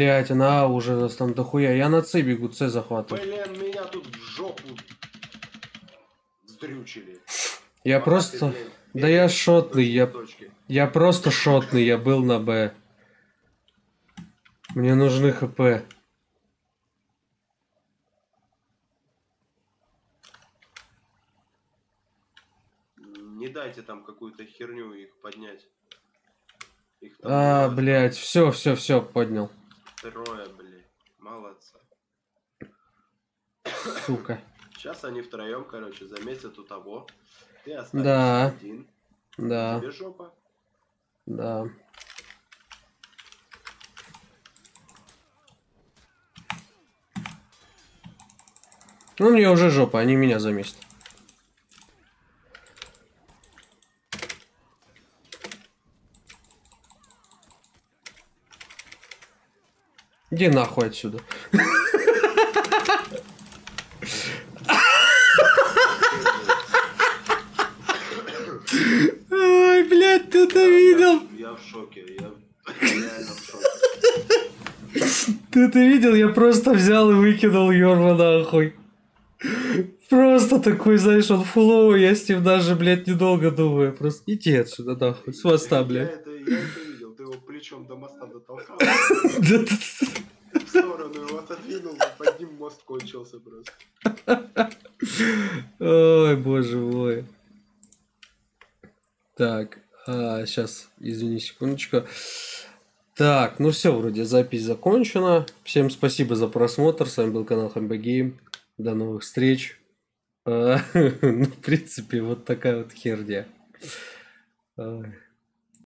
Блять, на А уже нас там дохуя. Я на С бегу, С захватываю. Блин, меня тут в жопу сдрючили. Я Пока просто... ты, блин, Да я шотный, я... Я просто шотный, я был на Б. Мне нужны ХП. Не дайте там какую-то херню их поднять. Их А, блять, все, все, все, поднял. Трое, блин. Молодца. Сука. Сейчас они втроем, короче, заметят у того. Ты останешься Да. один. Да, Тебе жопа. да. Ну, мне уже жопа, они меня заместят. Иди нахуй отсюда. Ой, блядь, ты это видел? Я в шоке. Я реально в шоке. Ты это видел? Я просто взял и выкинул Йорма нахуй. Просто такой, знаешь, он фуловый, я с ним даже, блядь, недолго думаю. Просто иди отсюда, нахуй, с моста, Я блядь. это, я это. Ты его плечом до моста дотолкал. В сторону его отодвинул, под ним мост кончился просто. Ой, боже мой. Так, сейчас, извини, секундочку. Так, ну все, вроде запись закончена. Всем спасибо за просмотр. С вами был канал Хамбагейм. До новых встреч. А, Ну, в принципе, вот такая вот херня. Ой.